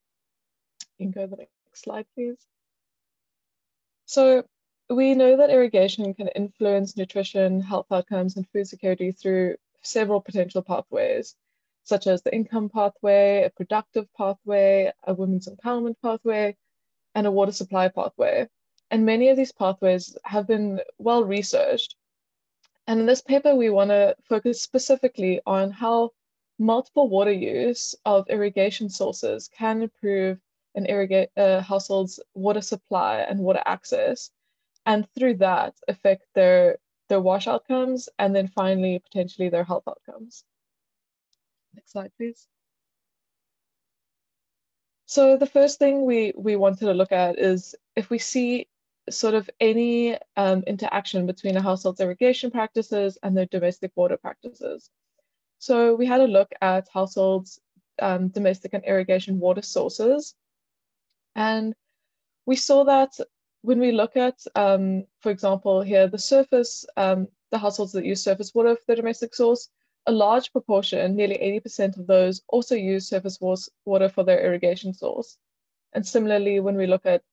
You can go to the next slide, please. So we know that irrigation can influence nutrition, health outcomes, and food security through several potential pathways, such as the income pathway, a productive pathway, a women's empowerment pathway, and a water supply pathway. And many of these pathways have been well researched and in this paper, we want to focus specifically on how multiple water use of irrigation sources can improve an irrigate uh, household's water supply and water access, and through that affect their their wash outcomes, and then finally potentially their health outcomes. Next slide, please. So the first thing we we wanted to look at is if we see sort of any um, interaction between a household's irrigation practices and their domestic water practices. So we had a look at households' um, domestic and irrigation water sources. And we saw that when we look at, um, for example, here, the surface, um, the households that use surface water for their domestic source, a large proportion, nearly 80% of those also use surface water for their irrigation source. And similarly, when we look at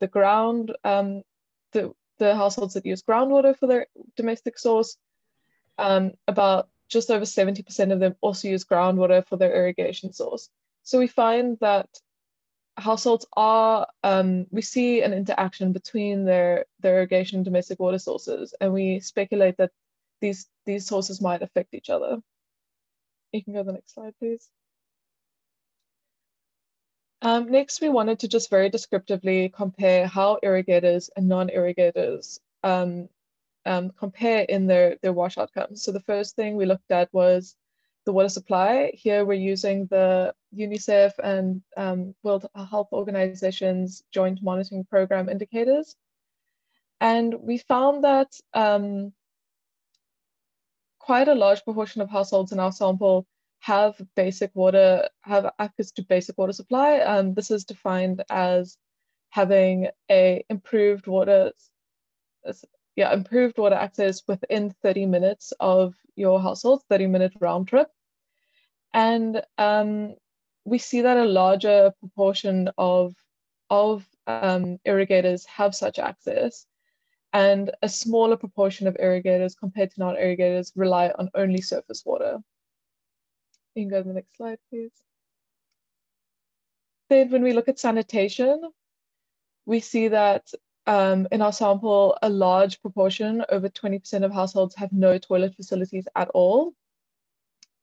the ground, um, the, the households that use groundwater for their domestic source, um, about just over 70% of them also use groundwater for their irrigation source. So we find that households are, um, we see an interaction between their, their irrigation and domestic water sources, and we speculate that these, these sources might affect each other. You can go to the next slide, please. Um, next, we wanted to just very descriptively compare how irrigators and non-irrigators um, um, compare in their, their wash outcomes. So the first thing we looked at was the water supply. Here we're using the UNICEF and um, World Health Organization's joint monitoring program indicators. And we found that um, quite a large proportion of households in our sample have basic water, have access to basic water supply. Um, this is defined as having a improved water, yeah, improved water access within 30 minutes of your household, 30 minute round trip. and um, we see that a larger proportion of, of um, irrigators have such access and a smaller proportion of irrigators compared to non-irrigators rely on only surface water. You can go to the next slide, please. Then when we look at sanitation, we see that um, in our sample, a large proportion, over 20% of households have no toilet facilities at all.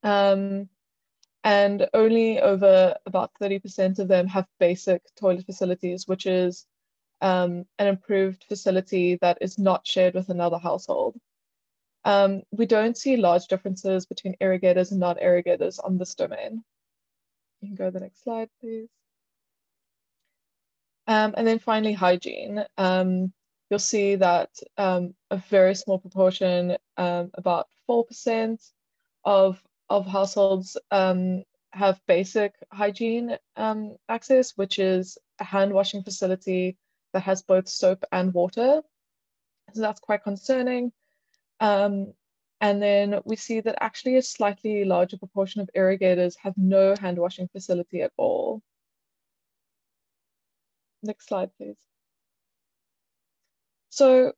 Um, and only over about 30% of them have basic toilet facilities, which is um, an improved facility that is not shared with another household. Um, we don't see large differences between irrigators and non-irrigators on this domain. You can go to the next slide, please. Um, and then finally, hygiene. Um, you'll see that um, a very small proportion, um, about 4% of of households um, have basic hygiene um, access, which is a hand washing facility that has both soap and water. So that's quite concerning. Um, and then we see that actually a slightly larger proportion of irrigators have no hand washing facility at all. Next slide, please. So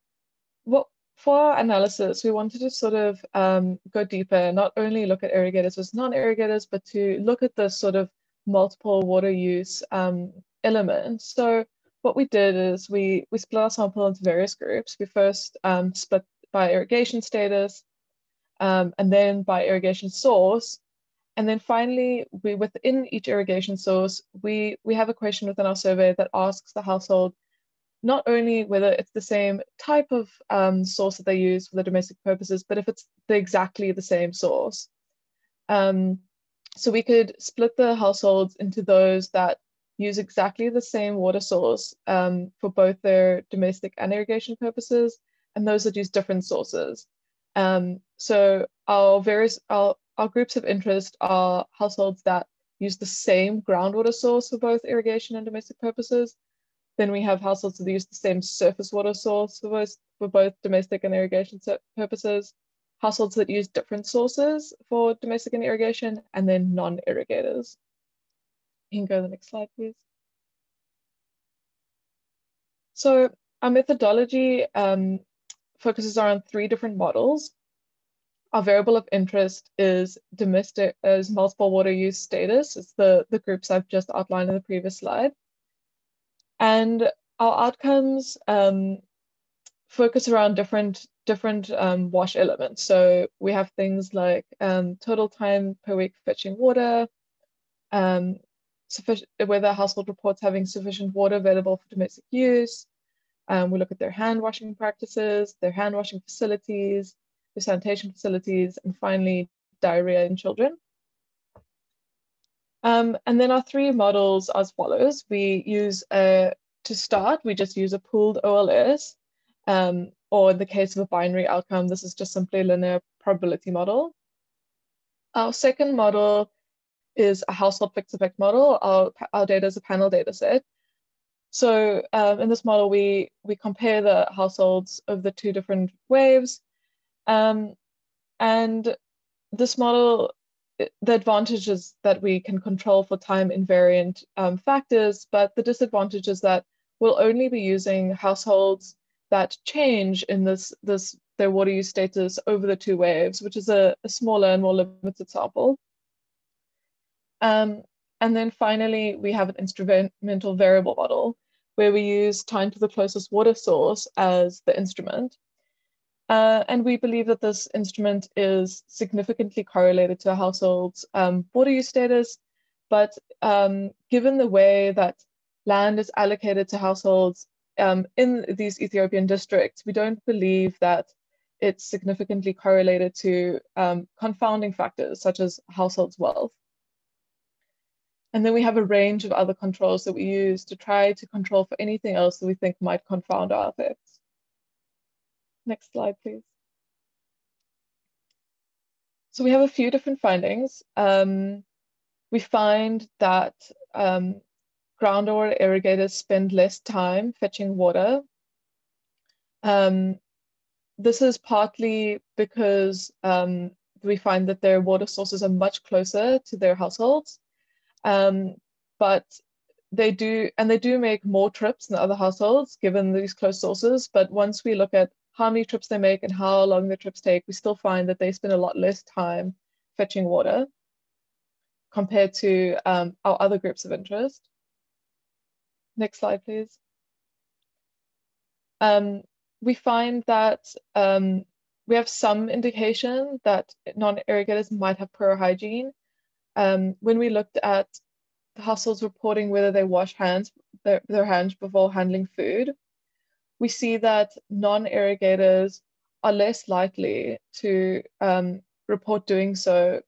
what for our analysis, we wanted to sort of um, go deeper, not only look at irrigators as non-irrigators, but to look at the sort of multiple water use um, elements. So what we did is we, we split our sample into various groups. We first um, split by irrigation status, um, and then by irrigation source. And then finally, we within each irrigation source, we, we have a question within our survey that asks the household not only whether it's the same type of um, source that they use for the domestic purposes, but if it's the exactly the same source. Um, so we could split the households into those that use exactly the same water source um, for both their domestic and irrigation purposes, and those that use different sources. Um, so our various our, our groups of interest are households that use the same groundwater source for both irrigation and domestic purposes, then we have households that use the same surface water source for both, for both domestic and irrigation purposes, households that use different sources for domestic and irrigation, and then non-irrigators. You can go to the next slide, please. So our methodology um, focuses on three different models. Our variable of interest is domestic as multiple water use status. It's the, the groups I've just outlined in the previous slide. And our outcomes um, focus around different different um, wash elements. So we have things like um, total time per week fetching water, um, whether household reports having sufficient water available for domestic use. Um, we look at their hand washing practices, their hand washing facilities, their sanitation facilities, and finally diarrhea in children. Um, and then our three models as follows. We use a, to start, we just use a pooled OLS, um, or in the case of a binary outcome, this is just simply a linear probability model. Our second model is a household fixed effect model. Our, our data is a panel data set. So um, in this model, we, we compare the households of the two different waves. Um, and this model the advantage is that we can control for time invariant um, factors, but the disadvantage is that we'll only be using households that change in this, this their water use status over the two waves, which is a, a smaller and more limited sample. Um, and then finally, we have an instrumental variable model where we use time to the closest water source as the instrument. Uh, and we believe that this instrument is significantly correlated to a household's um, water use status. But um, given the way that land is allocated to households um, in these Ethiopian districts, we don't believe that it's significantly correlated to um, confounding factors such as households' wealth. And then we have a range of other controls that we use to try to control for anything else that we think might confound our effects. Next slide, please. So we have a few different findings. Um, we find that um, groundwater irrigators spend less time fetching water. Um, this is partly because um, we find that their water sources are much closer to their households. Um, but they do, and they do make more trips than other households given these close sources. But once we look at how many trips they make and how long the trips take, we still find that they spend a lot less time fetching water compared to um, our other groups of interest. Next slide, please. Um, we find that um, we have some indication that non-irrigators might have poor hygiene. Um, when we looked at the households reporting whether they wash hands, their, their hands before handling food, we see that non-irrigators are less likely to um, report doing so.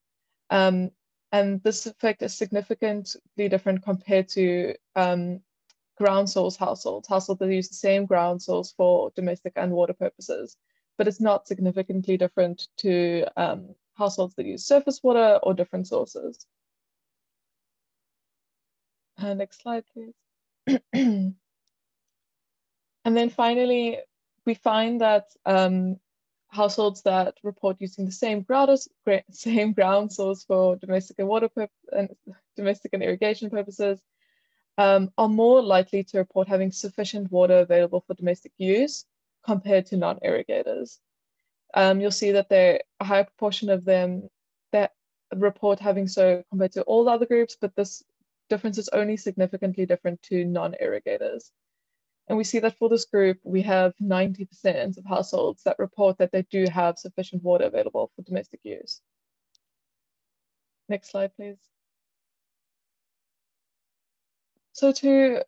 Um, and this effect is significantly different compared to um, ground source households, households that use the same ground source for domestic and water purposes but it's not significantly different to um, households that use surface water or different sources. Uh, next slide, please. and then finally, we find that um, households that report using the same ground, same ground source for domestic and water and domestic and irrigation purposes um, are more likely to report having sufficient water available for domestic use compared to non-irrigators. Um, you'll see that there a higher proportion of them that report having so compared to all other groups, but this difference is only significantly different to non-irrigators. And we see that for this group, we have 90% of households that report that they do have sufficient water available for domestic use. Next slide, please. So to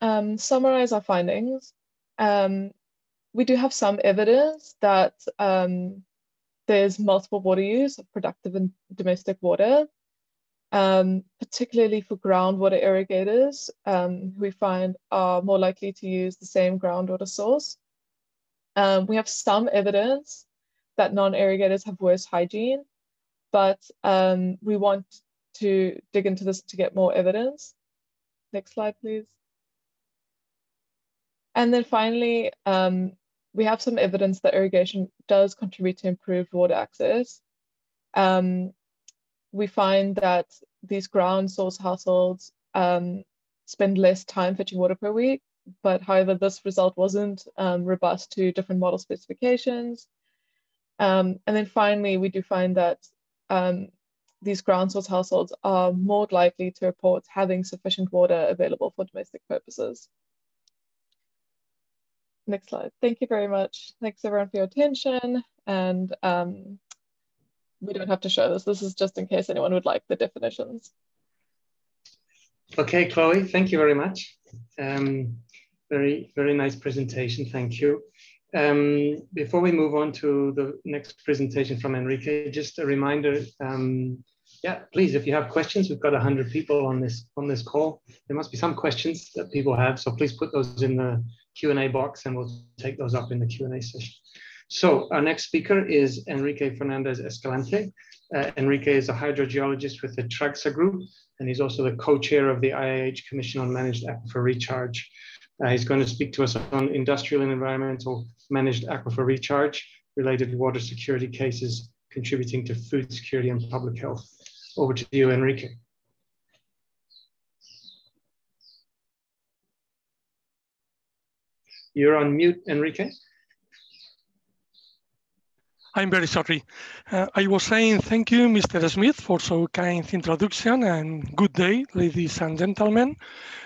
um, summarize our findings, um, we do have some evidence that um, there's multiple water use of productive and domestic water, um, particularly for groundwater irrigators, um, we find are more likely to use the same groundwater source. Um, we have some evidence that non-irrigators have worse hygiene, but um, we want to dig into this to get more evidence. Next slide, please. And then finally, um, we have some evidence that irrigation does contribute to improved water access. Um, we find that these ground source households um, spend less time fetching water per week, but however, this result wasn't um, robust to different model specifications. Um, and then finally, we do find that um, these ground source households are more likely to report having sufficient water available for domestic purposes. Next slide. Thank you very much. Thanks everyone for your attention. And um, we don't have to show this. This is just in case anyone would like the definitions. Okay, Chloe, thank you very much. Um, very, very nice presentation. Thank you. Um, before we move on to the next presentation from Enrique, just a reminder, um, yeah, please, if you have questions, we've got 100 people on this on this call. There must be some questions that people have, so please put those in the Q&A box and we'll take those up in the Q&A session. So our next speaker is Enrique Fernandez Escalante. Uh, Enrique is a hydrogeologist with the Tragsa Group, and he's also the co-chair of the IAH Commission on Managed Aquifer Recharge. Uh, he's going to speak to us on industrial and environmental managed aquifer recharge, related water security cases contributing to food security and public health. Over to you, Enrique. You're on mute, Enrique. I'm very sorry. Uh, I was saying thank you, Mr. Smith, for so kind introduction and good day, ladies and gentlemen.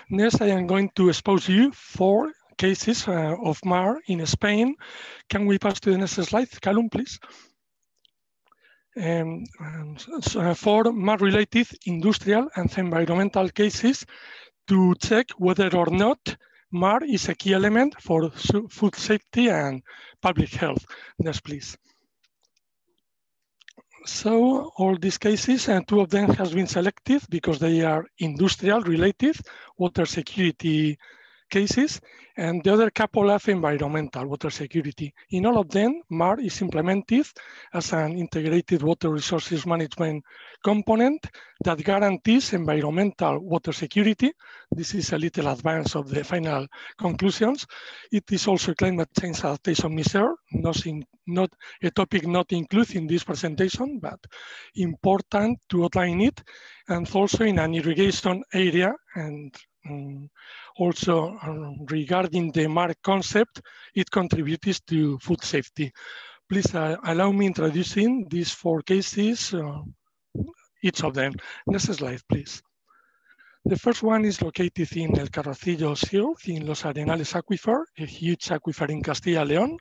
Next, I am going to expose you four cases uh, of MAR in Spain. Can we pass to the next slide, Calum, please? Um, so uh, for MAR-related industrial and environmental cases to check whether or not MAR is a key element for food safety and public health. Next, please. So all these cases, and two of them has been selected because they are industrial related, water security cases, and the other couple have environmental water security. In all of them, MAR is implemented as an integrated water resources management component that guarantees environmental water security. This is a little advance of the final conclusions. It is also climate change adaptation measure, nothing, not a topic not included in this presentation, but important to outline it, and also in an irrigation area and um, also um, regarding the MAR concept, it contributes to food safety. Please uh, allow me introducing these four cases, uh, each of them. Next slide, please. The first one is located in El Carracillo Silt in Los Arenales Aquifer, a huge aquifer in Castilla León,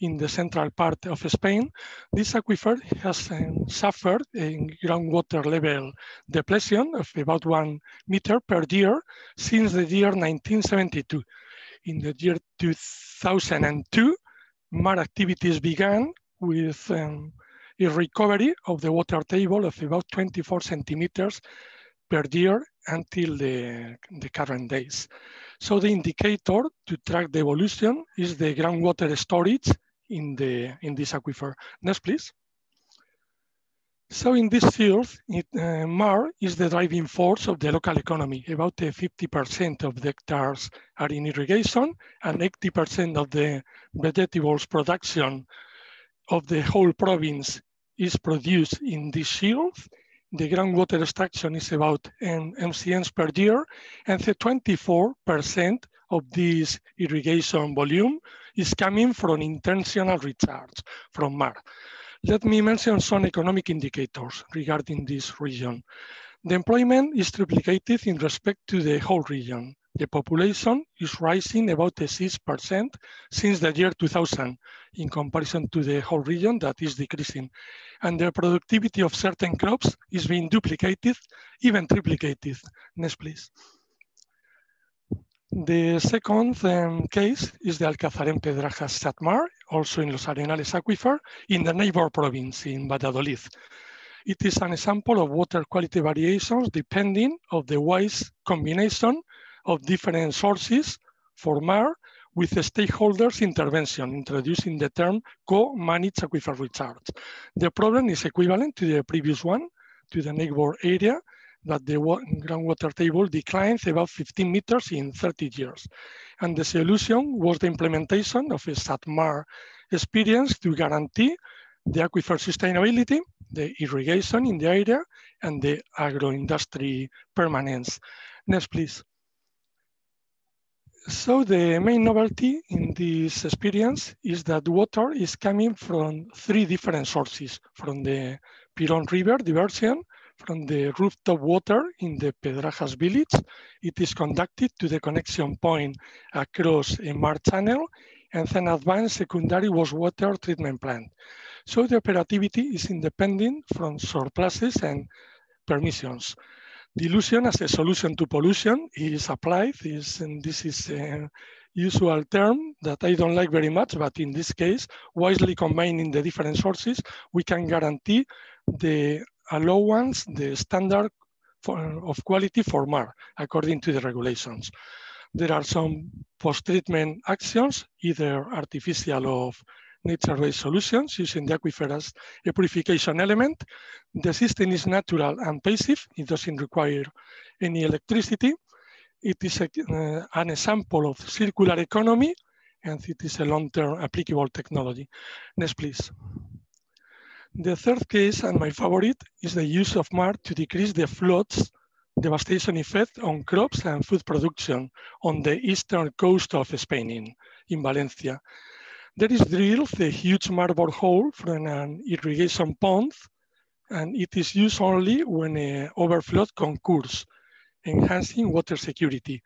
in the central part of Spain, this aquifer has um, suffered a groundwater level depletion of about one meter per year since the year 1972. In the year 2002, MAR activities began with um, a recovery of the water table of about 24 centimeters per year until the, the current days. So the indicator to track the evolution is the groundwater storage in, the, in this aquifer. Next, please. So in this field, it, uh, MAR is the driving force of the local economy. About 50% of the hectares are in irrigation and 80% of the vegetables production of the whole province is produced in this field. The groundwater extraction is about um, MCMs per year and the 24% of this irrigation volume is coming from intentional recharge from MAR. Let me mention some economic indicators regarding this region. The employment is triplicated in respect to the whole region. The population is rising about 6% since the year 2000 in comparison to the whole region that is decreasing. And the productivity of certain crops is being duplicated, even triplicated. Next, please. The second um, case is the Alcazarén Pedrajas Satmar, also in Los Arenales Aquifer, in the neighbor province in Valladolid. It is an example of water quality variations depending of the wise combination of different sources for MAR with the stakeholders intervention, introducing the term co-managed aquifer recharge. The problem is equivalent to the previous one, to the neighbor area, that the groundwater table declines about 15 meters in 30 years. And the solution was the implementation of a SATMAR experience to guarantee the aquifer sustainability, the irrigation in the area, and the agro-industry permanence. Next, please. So the main novelty in this experience is that water is coming from three different sources, from the Piron River diversion, from the rooftop water in the Pedrajas village. It is conducted to the connection point across a MAR channel and then advanced secondary wastewater treatment plant. So the operativity is independent from surpluses and permissions. Dilution as a solution to pollution is applied, is, and this is a usual term that I don't like very much, but in this case, wisely combining the different sources, we can guarantee the allowance the standard for, of quality for MAR according to the regulations. There are some post-treatment actions, either artificial or nature-based solutions using the aquifer as a purification element. The system is natural and passive. It doesn't require any electricity. It is a, uh, an example of circular economy and it is a long-term applicable technology. Next, please. The third case, and my favorite, is the use of MAR to decrease the floods devastation effect on crops and food production on the eastern coast of Spain in, in Valencia. There is drilled a huge MAR borehole from an irrigation pond, and it is used only when uh, an overflow occurs, enhancing water security.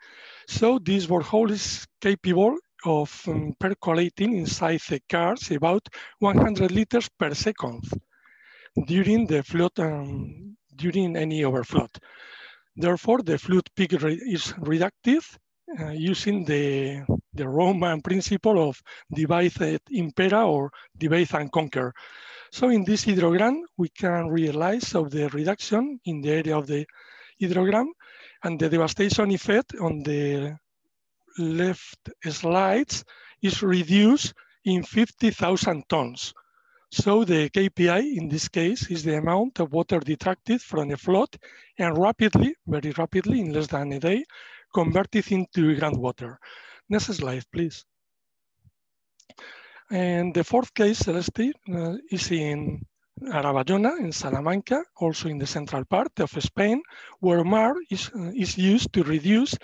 So this borehole is capable of um, percolating inside the karst about 100 liters per second during the flood, um, during any overflow. Therefore, the flood peak re is reductive uh, using the, the Roman principle of divide et impera or divide and conquer. So in this hydrogram, we can realize of the reduction in the area of the hydrogram and the devastation effect on the left slides is reduced in 50,000 tons. So the KPI in this case is the amount of water detracted from a flood and rapidly, very rapidly, in less than a day, converted into groundwater. Next slide, please. And the fourth case, Celeste, uh, is in Arabayona in Salamanca, also in the central part of Spain, where MAR is, uh, is used to reduce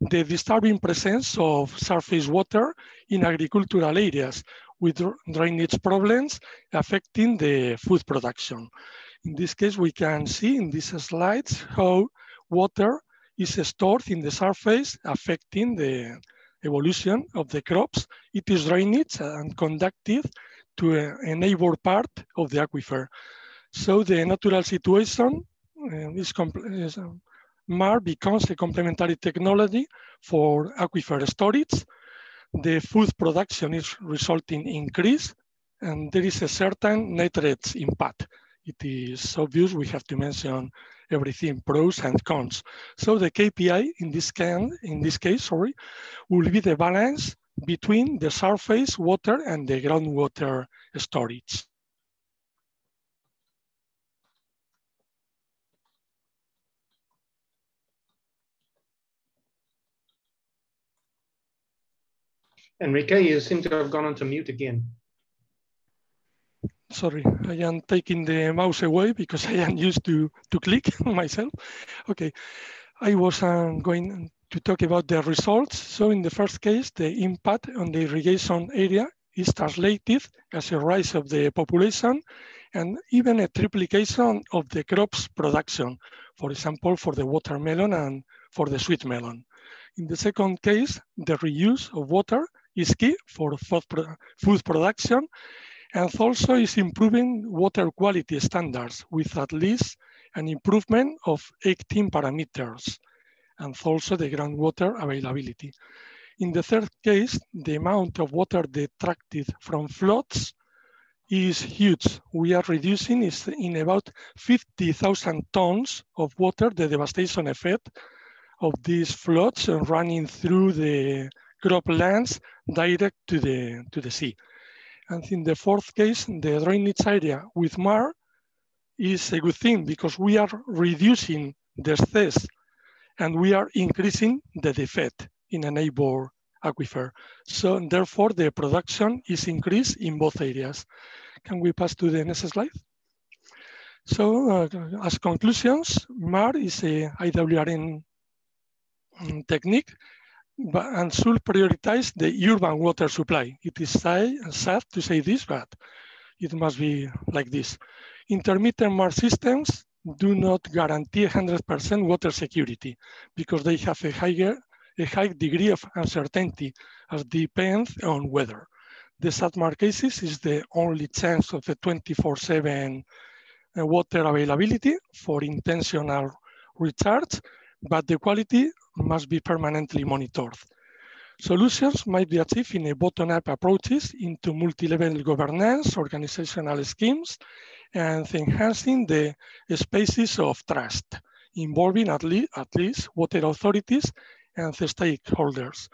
the disturbing presence of surface water in agricultural areas with drainage problems affecting the food production. In this case, we can see in these slides how water is stored in the surface affecting the evolution of the crops. It is drained and conducted to a, a neighbor part of the aquifer. So the natural situation uh, is, is um, MAR becomes a complementary technology for aquifer storage. The food production is resulting increase and there is a certain nitrates impact. It is obvious we have to mention everything pros and cons. So the KPI in this, can, in this case, sorry, will be the balance between the surface water and the groundwater storage. Enrique, you seem to have gone onto mute again. Sorry, I am taking the mouse away because I am used to, to click myself. Okay, I was um, going to talk about the results. So in the first case, the impact on the irrigation area is translated as a rise of the population and even a triplication of the crops production, for example, for the watermelon and for the sweet melon. In the second case, the reuse of water is key for food production and also is improving water quality standards with at least an improvement of 18 parameters and also the groundwater availability. In the third case, the amount of water detracted from floods is huge. We are reducing is in about 50,000 tons of water, the devastation effect of these floods running through the croplands direct to the, to the sea. And in the fourth case, the drainage area with MAR is a good thing because we are reducing the stress and we are increasing the defect in a neighbor aquifer. So therefore the production is increased in both areas. Can we pass to the next slide? So uh, as conclusions, MAR is a IWRM technique and should prioritize the urban water supply. It is sad to say this, but it must be like this. Intermittent MAR systems do not guarantee 100% water security because they have a higher, a high degree of uncertainty as depends on weather. The SATMAR cases is the only chance of 24-7 uh, water availability for intentional recharge, but the quality must be permanently monitored. Solutions might be achieved in a bottom-up approaches into multi-level governance, organizational schemes, and enhancing the spaces of trust, involving at, le at least water authorities and the stakeholders.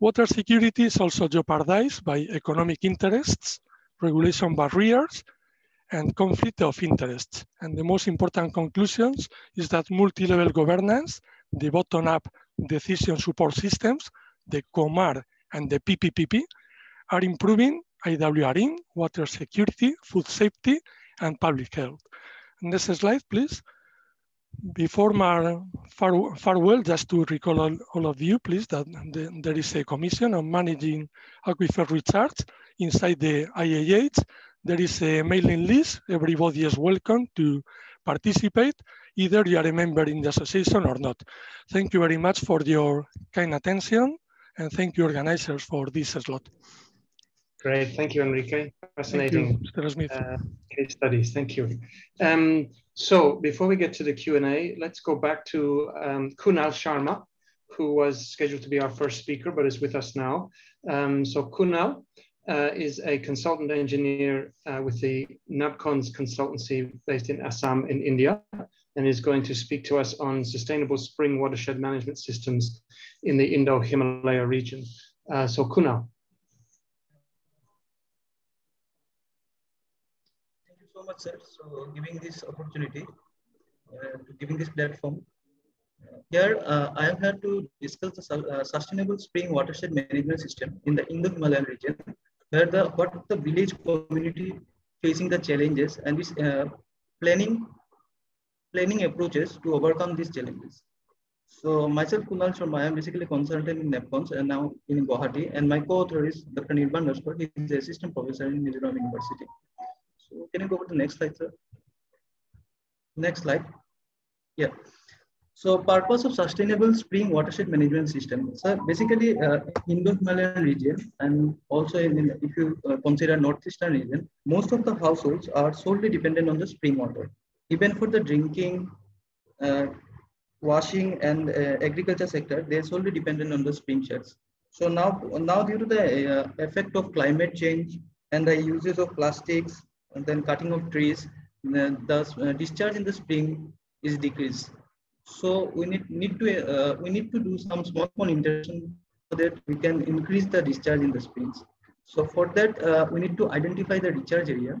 Water security is also jeopardized by economic interests, regulation barriers, and conflict of interests. And the most important conclusions is that multi-level governance, the bottom-up decision support systems, the COMAR and the PPPP are improving IWRM, water security, food safety, and public health. Next slide, please. Before my far, farewell, just to recall all, all of you, please, that the, there is a commission on managing aquifer recharge inside the IAH. There is a mailing list. Everybody is welcome to participate, either you are a member in the association or not. Thank you very much for your kind attention, and thank you organizers for this slot. Great, thank you, Enrique. Fascinating thank you, uh, case studies. Thank you. Um, so before we get to the Q&A, let's go back to um, Kunal Sharma, who was scheduled to be our first speaker, but is with us now. Um, so Kunal uh, is a consultant engineer uh, with the Nabcons consultancy based in Assam in India. And is going to speak to us on sustainable spring watershed management systems in the Indo-Himalaya region. Uh, so Kunal. Thank you so much, sir, for giving this opportunity, uh, giving this platform. Here, uh, I am here to discuss the uh, sustainable spring watershed management system in the Indo-Himalayan region, where the what the village community facing the challenges and this uh, planning planning approaches to overcome these challenges. So myself, Kunal Sharma, I am basically consultant in Nabcons and now in Guwahati, and my co-author is Dr. Nirban Nashkar. He is the assistant professor in Mizoram University. So can you go to the next slide, sir? Next slide. Yeah. So purpose of sustainable spring watershed management system. So basically uh, Indo-Himalayan region and also in, if you uh, consider Northeastern region, most of the households are solely dependent on the spring water. Even for the drinking, uh, washing and uh, agriculture sector, they're solely dependent on the spring sheds. So now, now due to the uh, effect of climate change and the uses of plastics and then cutting of trees, the, the uh, discharge in the spring is decreased so we need, need to uh, we need to do some small small intervention so that we can increase the discharge in the springs. So for that, uh, we need to identify the recharge area.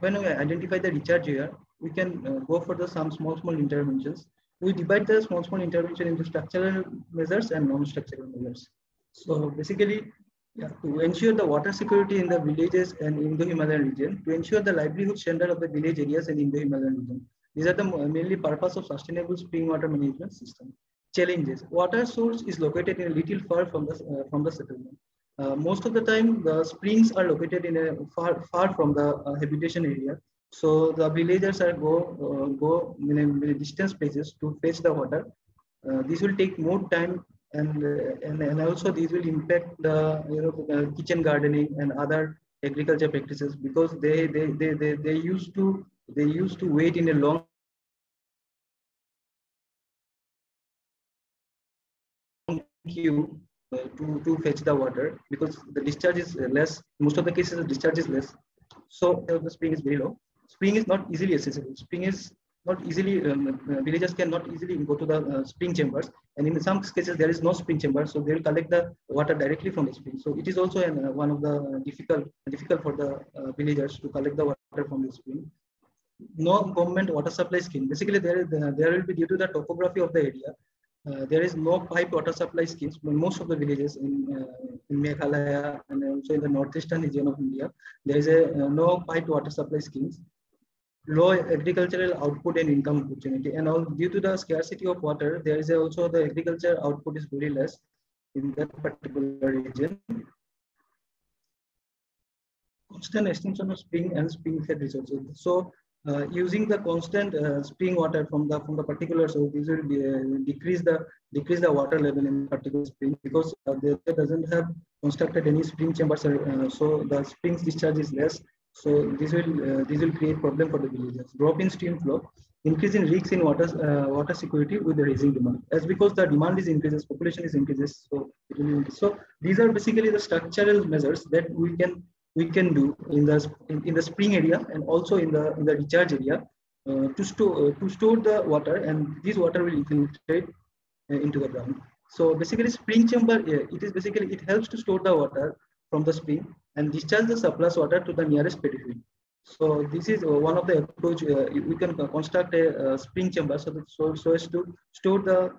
When we identify the recharge area, we can uh, go for the some small small interventions. We divide the small small intervention into structural measures and non-structural measures. So basically, yeah, to ensure the water security in the villages and in the Himalayan region, to ensure the livelihood standard of the village areas and in the Himalayan region, these are the mainly purpose of sustainable spring water management system. Challenges. Water source is located in a little far from the, uh, from the settlement. Uh, most of the time, the springs are located in a far, far from the uh, habitation area. So the villagers are go, uh, go in a, in a distance places to fetch the water. Uh, this will take more time and, uh, and, and also these will impact the, you know, kitchen gardening and other agriculture practices because they, they, they, they, they used to they used to wait in a long queue to, to fetch the water because the discharge is less. Most of the cases, the discharge is less. So uh, the spring is very low. Spring is not easily accessible. Spring is not easily, um, uh, villagers cannot easily go to the uh, spring chambers. And in some cases, there is no spring chamber. So they will collect the water directly from the spring. So it is also an, uh, one of the difficult, difficult for the uh, villagers to collect the water from the spring no government water supply scheme. Basically, there there will be due to the topography of the area. Uh, there is no pipe water supply schemes in most of the villages in, uh, in Meghalaya and also in the northeastern region of India. There is a uh, no pipe water supply schemes, low agricultural output and income opportunity, and all due to the scarcity of water, there is also the agriculture output is very less in that particular region. Constant extension of spring and spring fed resources. So uh, using the constant uh, spring water from the from the particular so this will be, uh, decrease the decrease the water level in particular spring because uh, there doesn't have constructed any spring chambers uh, so the springs discharge is less. So this will uh, this will create problem for the villagers. Drop in stream flow increase in risks in water water security with the rising demand. As because the demand is increases population is increases so so these are basically the structural measures that we can we can do in the in, in the spring area and also in the in the recharge area uh, to store uh, to store the water and this water will infiltrate uh, into the ground. So basically spring chamber uh, it is basically it helps to store the water from the spring and discharge the surplus water to the nearest field so this is uh, one of the approach uh, we can construct a spring chamber so that so, so as to store the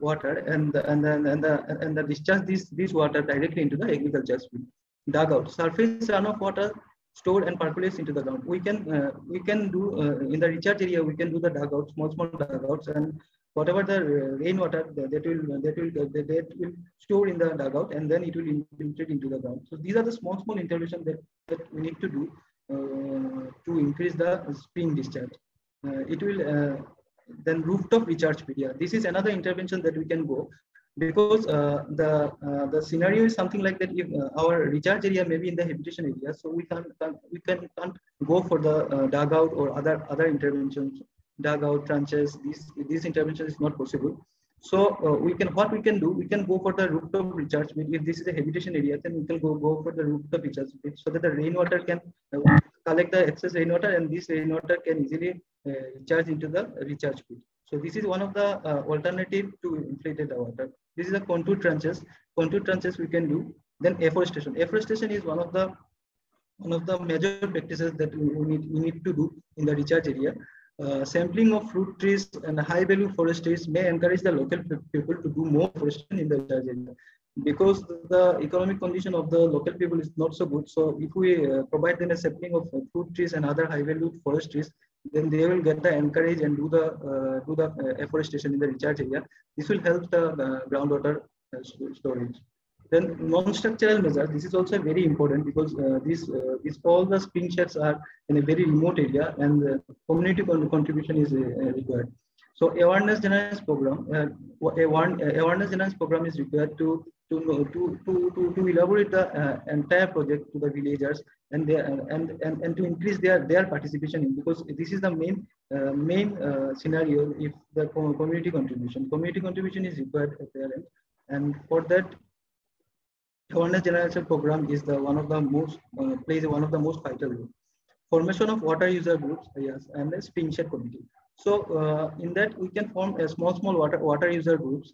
water and and then and the and the discharge this this water directly into the agriculture field dugout surface runoff water stored and percolates into the ground. We can uh, we can do uh, in the recharge area we can do the dugouts small small dugouts and whatever the rainwater that will that will that will store in the dugout and then it will infiltrate into the ground. So these are the small small interventions that, that we need to do uh, to increase the spring discharge. Uh, it will uh, then rooftop recharge area this is another intervention that we can go because uh, the uh, the scenario is something like that if uh, our recharge area may be in the habitation area so we can't, can't we can can't go for the uh, dugout or other other interventions dugout trenches these these interventions is not possible so uh, we can what we can do we can go for the rooftop recharge if this is a habitation area then we can go go for the rooftop recharge so that the rainwater can collect the excess rainwater and this rainwater can easily recharge into the recharge pit. So this is one of the uh, alternative to inflated water. This is the contour trenches. Contour trenches we can do. Then afforestation. Afforestation is one of the one of the major practices that we need, we need to do in the recharge area. Uh, sampling of fruit trees and high value forest trees may encourage the local people to do more forestation in the recharge area because the economic condition of the local people is not so good. So if we uh, provide them a sampling of fruit trees and other high value forest trees, then they will get the encourage and do the uh, do the uh, afforestation in the recharge area. This will help the uh, groundwater uh, storage. Then non-structural measures. This is also very important because uh, this uh, this all the spring sheds are in a very remote area and the community contribution is required. So awareness generation program, one awareness generation program is required to to to to to, elaborate the entire project to the villagers and their and, and and to increase their their participation in because this is the main uh, main uh, scenario if the community contribution. Community contribution is required at their end. And for that awareness generation program is the one of the most uh, plays one of the most vital role. Formation of water user groups yes and the spring committee. So uh, in that we can form a small small water water user groups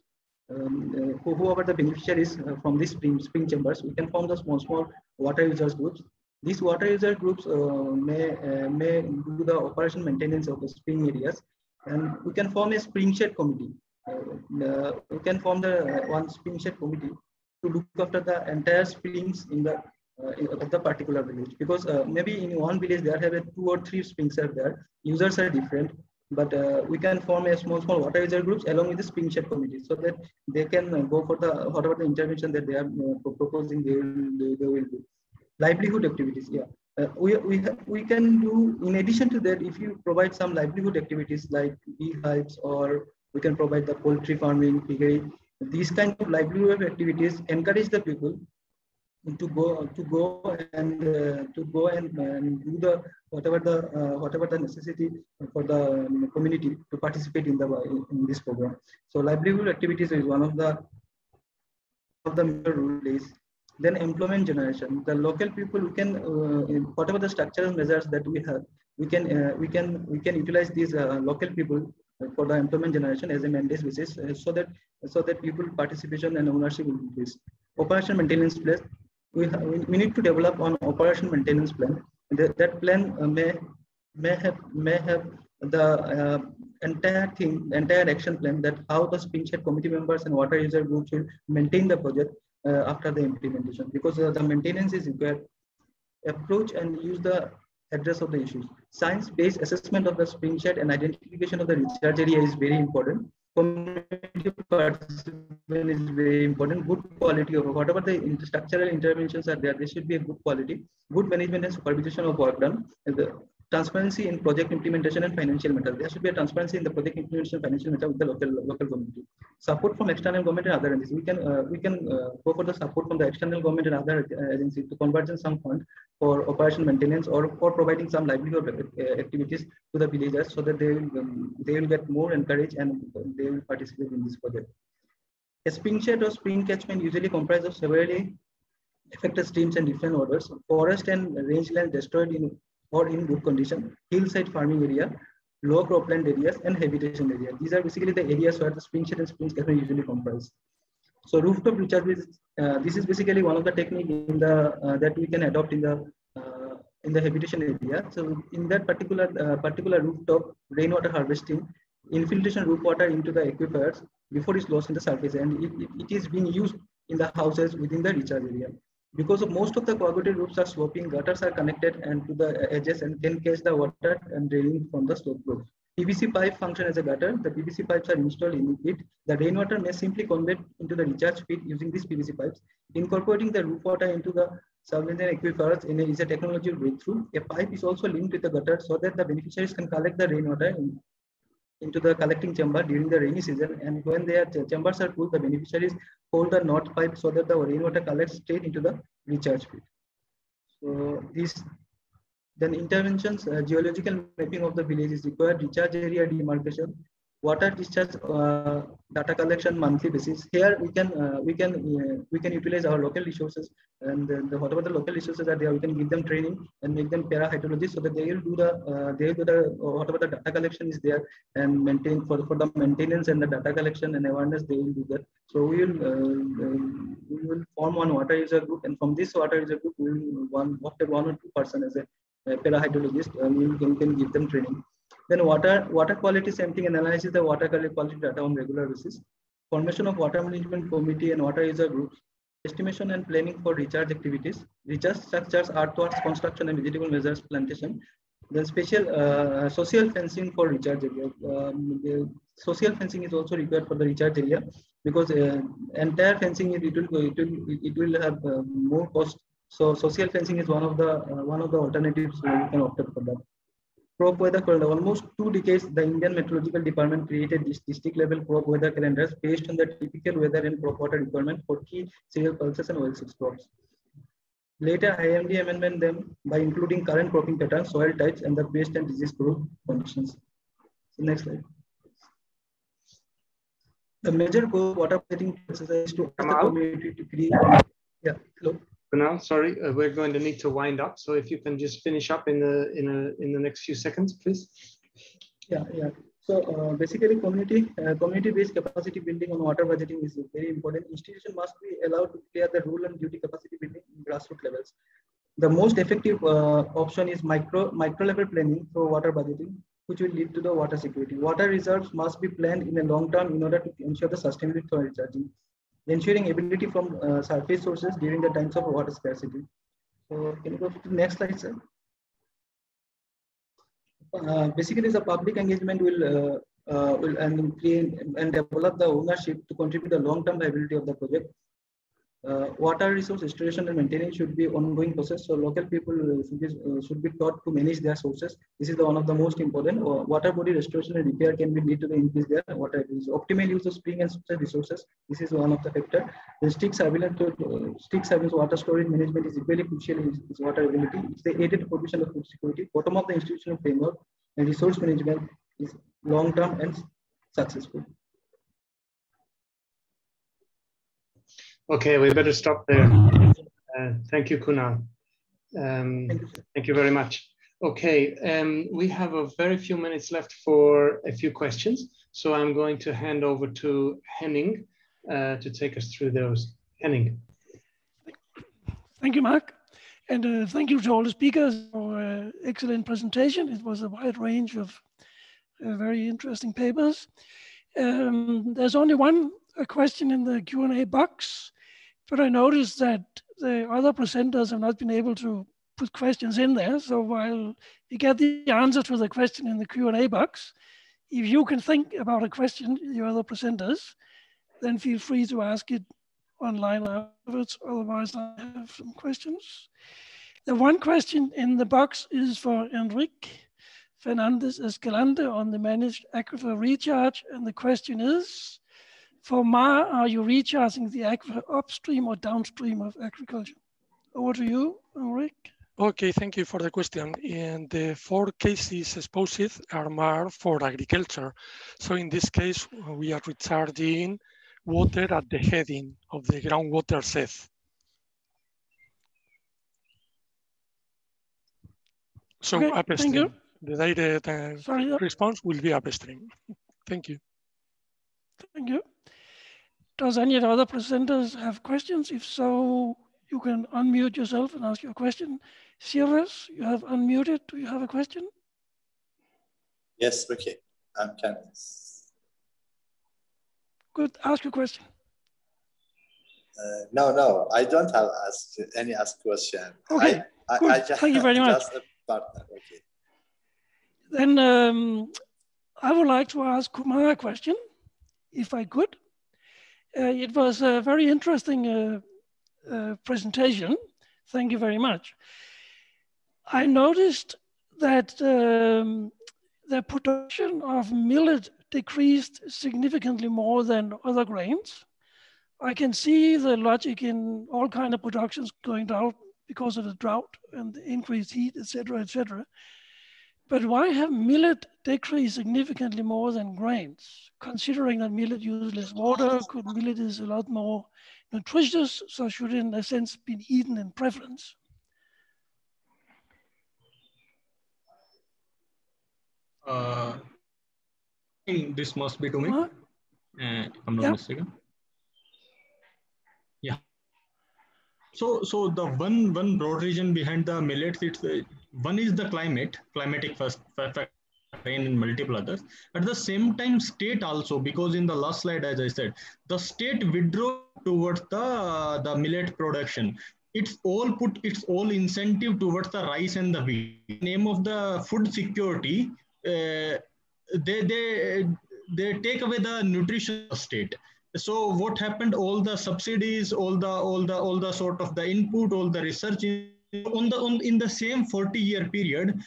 um, uh, whoever the beneficiaries uh, from these spring, spring chambers, we can form the small, small water users groups. These water user groups uh, may, uh, may do the operation maintenance of the spring areas. And we can form a spring shed committee. Uh, we can form the one spring shed committee to look after the entire springs in the uh, of the particular village. Because uh, maybe in one village there have a two or three springs are there. Users are different but uh, we can form a small small water user groups along with the spring shed committee so that they can go for the whatever the intervention that they are proposing they will they will do. Livelihood activities yeah. Uh, we, we, we can do in addition to that if you provide some livelihood activities like beehives or we can provide the poultry farming piggery these kind of livelihood activities encourage the people to go to go and uh, to go and, and, do the whatever the uh, whatever the necessity for the community to participate in the in this program so livelihood activities is one of the of the major rules then employment generation. The local people who can, uh, whatever the structural measures that we have, we can uh, we can we can utilize these uh, local people for the employment generation as a mandate basis, uh, so that so that people participation and ownership will increase. Operation maintenance plan. We, we need to develop an operation maintenance plan. That, that plan uh, may may have may have the uh, entire thing, entire action plan that how the spring shed committee members and water user groups will maintain the project uh, after the implementation because uh, the maintenance is required. Approach and use the address of the issues. Science-based assessment of the spring shed and identification of the recharge area is very important. Community participation is very important. Good quality of whatever the structural interventions are there, they should be a good quality. Good management and supervision of work done. The transparency in project implementation and financial matters. There should be a transparency in the project implementation financial matter with the local local community. Support from external government and other agencies. We can uh, we can uh, go for the support from the external government and other uh, agencies to convergence some fund for operation maintenance or for providing some livelihood uh, activities to the villagers so that they will um, they will get more encouraged and they will participate in this project. A spring shed or spring catchment usually comprises of severely affected streams and different orders. Forest and rangeland destroyed in or in good condition, hillside farming area, low cropland areas, and habitation area. These are basically the areas where the spring shed and spring catchment usually comprise. So rooftop recharge is, uh, this is basically one of the technique in the uh, that we can adopt in the uh, in the habitation area. So in that particular uh, particular rooftop rainwater harvesting, infiltration roof water into the aquifers before it's lost in the surface, and it, it, it is being used in the houses within the recharge area because of most of the corrugated roofs are sloping, gutters are connected and to the edges and can catch the water and draining from the slope roof. PVC pipe function as a gutter. The PVC pipes are installed in it. The rainwater may simply convey into the recharge pit using these PVC pipes. Incorporating the roof water into the submarine aquifers is a technology breakthrough. A pipe is also linked with the gutter so that the beneficiaries can collect the rainwater in, into the collecting chamber during the rainy season. And when their chambers are full, the beneficiaries hold the knot pipe so that the rainwater collects straight into the recharge pit. So these then interventions, uh, geological mapping of the village is required, recharge area demarcation, water discharge uh, data collection monthly basis. Here we can uh, we can uh, we can utilize our local resources and the, the, whatever the local resources are there, we can give them training and make them para hydrologists so that they will do the uh, they will do the whatever the data collection is there and maintain for for the maintenance and the data collection and awareness they will do that. So we will uh, we will form one water user group and from this water user group we will one after one or two person as a, a para hydrologist and we can, can give them training then water, water quality sampling and analysis the water quality data on regular basis. Formation of water management committee and water user groups. Estimation and planning for recharge activities. Recharge structures, earthworks, construction and vegetable measures plantation. Then special uh, social fencing for recharge area. Um, the social fencing is also required for the recharge area because uh, entire fencing it, will it will it will have uh, more cost. So social fencing is one of the uh, one of the alternatives you can opt for that crop weather calendar. Almost two decades, the Indian Meteorological Department created this district level crop weather calendars based on the typical weather and crop water requirement for key cereal pulses and oilseeds crops. Later, IMD amended them by including current cropping patterns, soil types, and the pest and disease proof conditions. So next slide. The major goal of water planting exercise is to ask the community to create. Yeah, hello now. Sorry, uh, we're going to need to wind up. So if you can just finish up in the in a in the next few seconds, please. Yeah, yeah. So uh, basically, community uh, community-based capacity building on water budgeting is very important. Institution must be allowed to clear the rule and duty capacity building in grassroots levels. The most effective uh, option is micro micro level planning for water budgeting, which will lead to the water security. Water reserves must be planned in the long term in order to ensure the sustainability for recharging ensuring ability from uh, surface sources during the times of water scarcity. So can you go to the next slide, sir? Uh, basically, the public engagement will uh, uh, will and and develop the ownership to contribute the long-term viability of the project. Uh, water resource restoration and maintenance should be ongoing process. So local people should be, uh, should be taught to manage their sources. This is the one of the most important. Uh, water body restoration and repair can be lead to the increase their water use. Optimal use of spring and resources. This is one of the factor. The strict surveillance, uh, surveillance water storage management is equally crucial in water availability. It's the aided provision of food security. Bottom of the institutional framework and resource management is long term and successful. Okay, we better stop there. Uh, thank you, Kunal. Um, thank you very much. Okay, um, we have a very few minutes left for a few questions. So I'm going to hand over to Henning uh, to take us through those. Henning. Thank you, Mark. And uh, thank you to all the speakers for uh, excellent presentation. It was a wide range of uh, very interesting papers. Um, there's only one question in the Q&A box, but I noticed that the other presenters have not been able to put questions in there. So while you get the answer to the question in the Q&A box, if you can think about a question, the other presenters, then feel free to ask it online afterwards. Otherwise, I have some questions. The one question in the box is for Enrique Fernandez Escalante on the managed aquifer recharge. And the question is, for MAR, are you recharging the aquifer upstream or downstream of agriculture? Over to you, Rick. Okay, thank you for the question. And the four cases exposed are MAR for agriculture. So in this case, we are recharging water at the heading of the groundwater set. So okay, upstream. The direct uh, Sorry, response will be upstream. Thank you. Thank you. Does any of the other presenters have questions? If so, you can unmute yourself and ask your question. Siroos, you have unmuted. Do you have a question? Yes, okay. I'm can. Good. Ask your question. Uh, no, no, I don't have asked any ask question. Okay. I, Good. I, I just, Thank you very much. Okay. Then um, I would like to ask Kumar a question, if I could. Uh, it was a very interesting uh, uh, presentation. Thank you very much. I noticed that um, the production of millet decreased significantly more than other grains. I can see the logic in all kind of productions going down because of the drought and the increased heat, etc., etc. But why have millet decrease significantly more than grains. Considering that millet uses less water, could millet is a lot more nutritious, so should in a sense be eaten in preference. Uh, this must be to me. Uh, I'm not mistaken. Yeah. So, so the one one broad reason behind the millets, it's uh, one is the climate, climatic first factor rain and multiple others. At the same time, state also, because in the last slide, as I said, the state withdrew towards the, the millet production. It's all put its all incentive towards the rice and the wheat. Name of the food security, uh, they, they, they take away the nutrition state so what happened all the subsidies all the all the all the sort of the input all the research on the on in the same 40 year period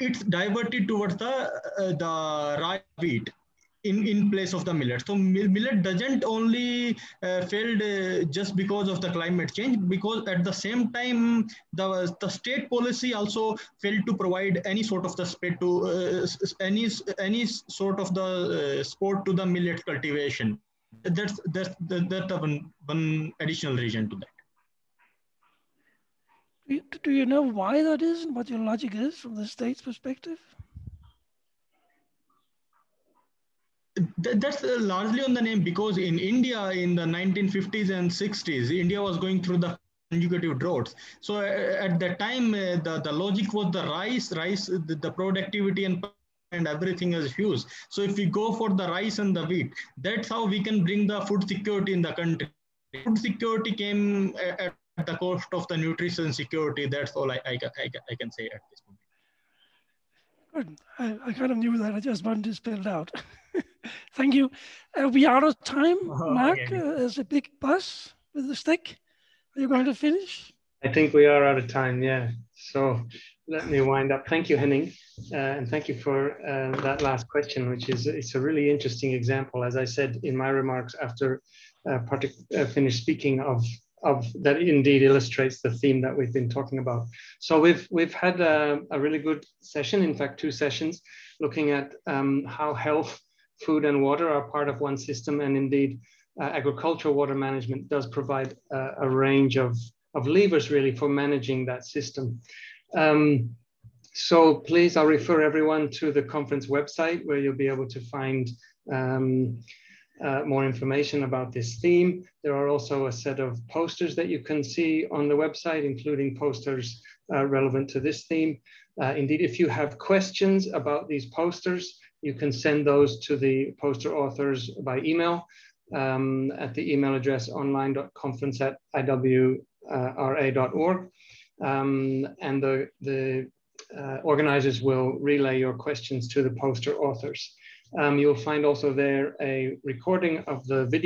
it's diverted towards the uh, the rye wheat in in place of the millet. So millet doesn't only uh, failed uh, just because of the climate change because at the same time the the state policy also failed to provide any sort of the spade to uh, any any sort of the uh, support to the millet cultivation. That's that's that's one one additional reason to that do you know why that is and what your logic is from the state's perspective? That's uh, largely on the name because in India in the 1950s and 60s, India was going through the consecutive droughts. So uh, at that time, uh, the, the logic was the rice, rice, the, the productivity and and everything is huge. So if we go for the rice and the wheat, that's how we can bring the food security in the country. Food security came at the cost of the nutrition security. That's all I, I, I, I can say at this point. Good. I, I, kind of knew that. I just wanted to spell it out. Thank you. Uh, we are out of time. Oh, Mark, okay. uh, there's a big bus with a stick. Are you going to finish? I think we are out of time, yeah. So let me wind up. Thank you, Henning. Uh, and thank you for uh, that last question, which is it's a really interesting example. As I said in my remarks after uh, uh finished speaking of of that indeed illustrates the theme that we've been talking about. So we've we've had a, a really good session, in fact, two sessions, looking at um, how health, food, and water are part of one system, and indeed, uh, agricultural water management does provide a, a, range of of levers really for managing that system. Um, so please, I'll refer everyone to the conference website where you'll be able to find um, uh, more information about this theme. There are also a set of posters that you can see on the website, including posters uh, relevant to this theme. Uh, indeed, if you have questions about these posters, you can send those to the poster authors by email um, at the email address online.conference at iwra.org. Um, and the, the uh, organizers will relay your questions to the poster authors. Um, you'll find also there a recording of the video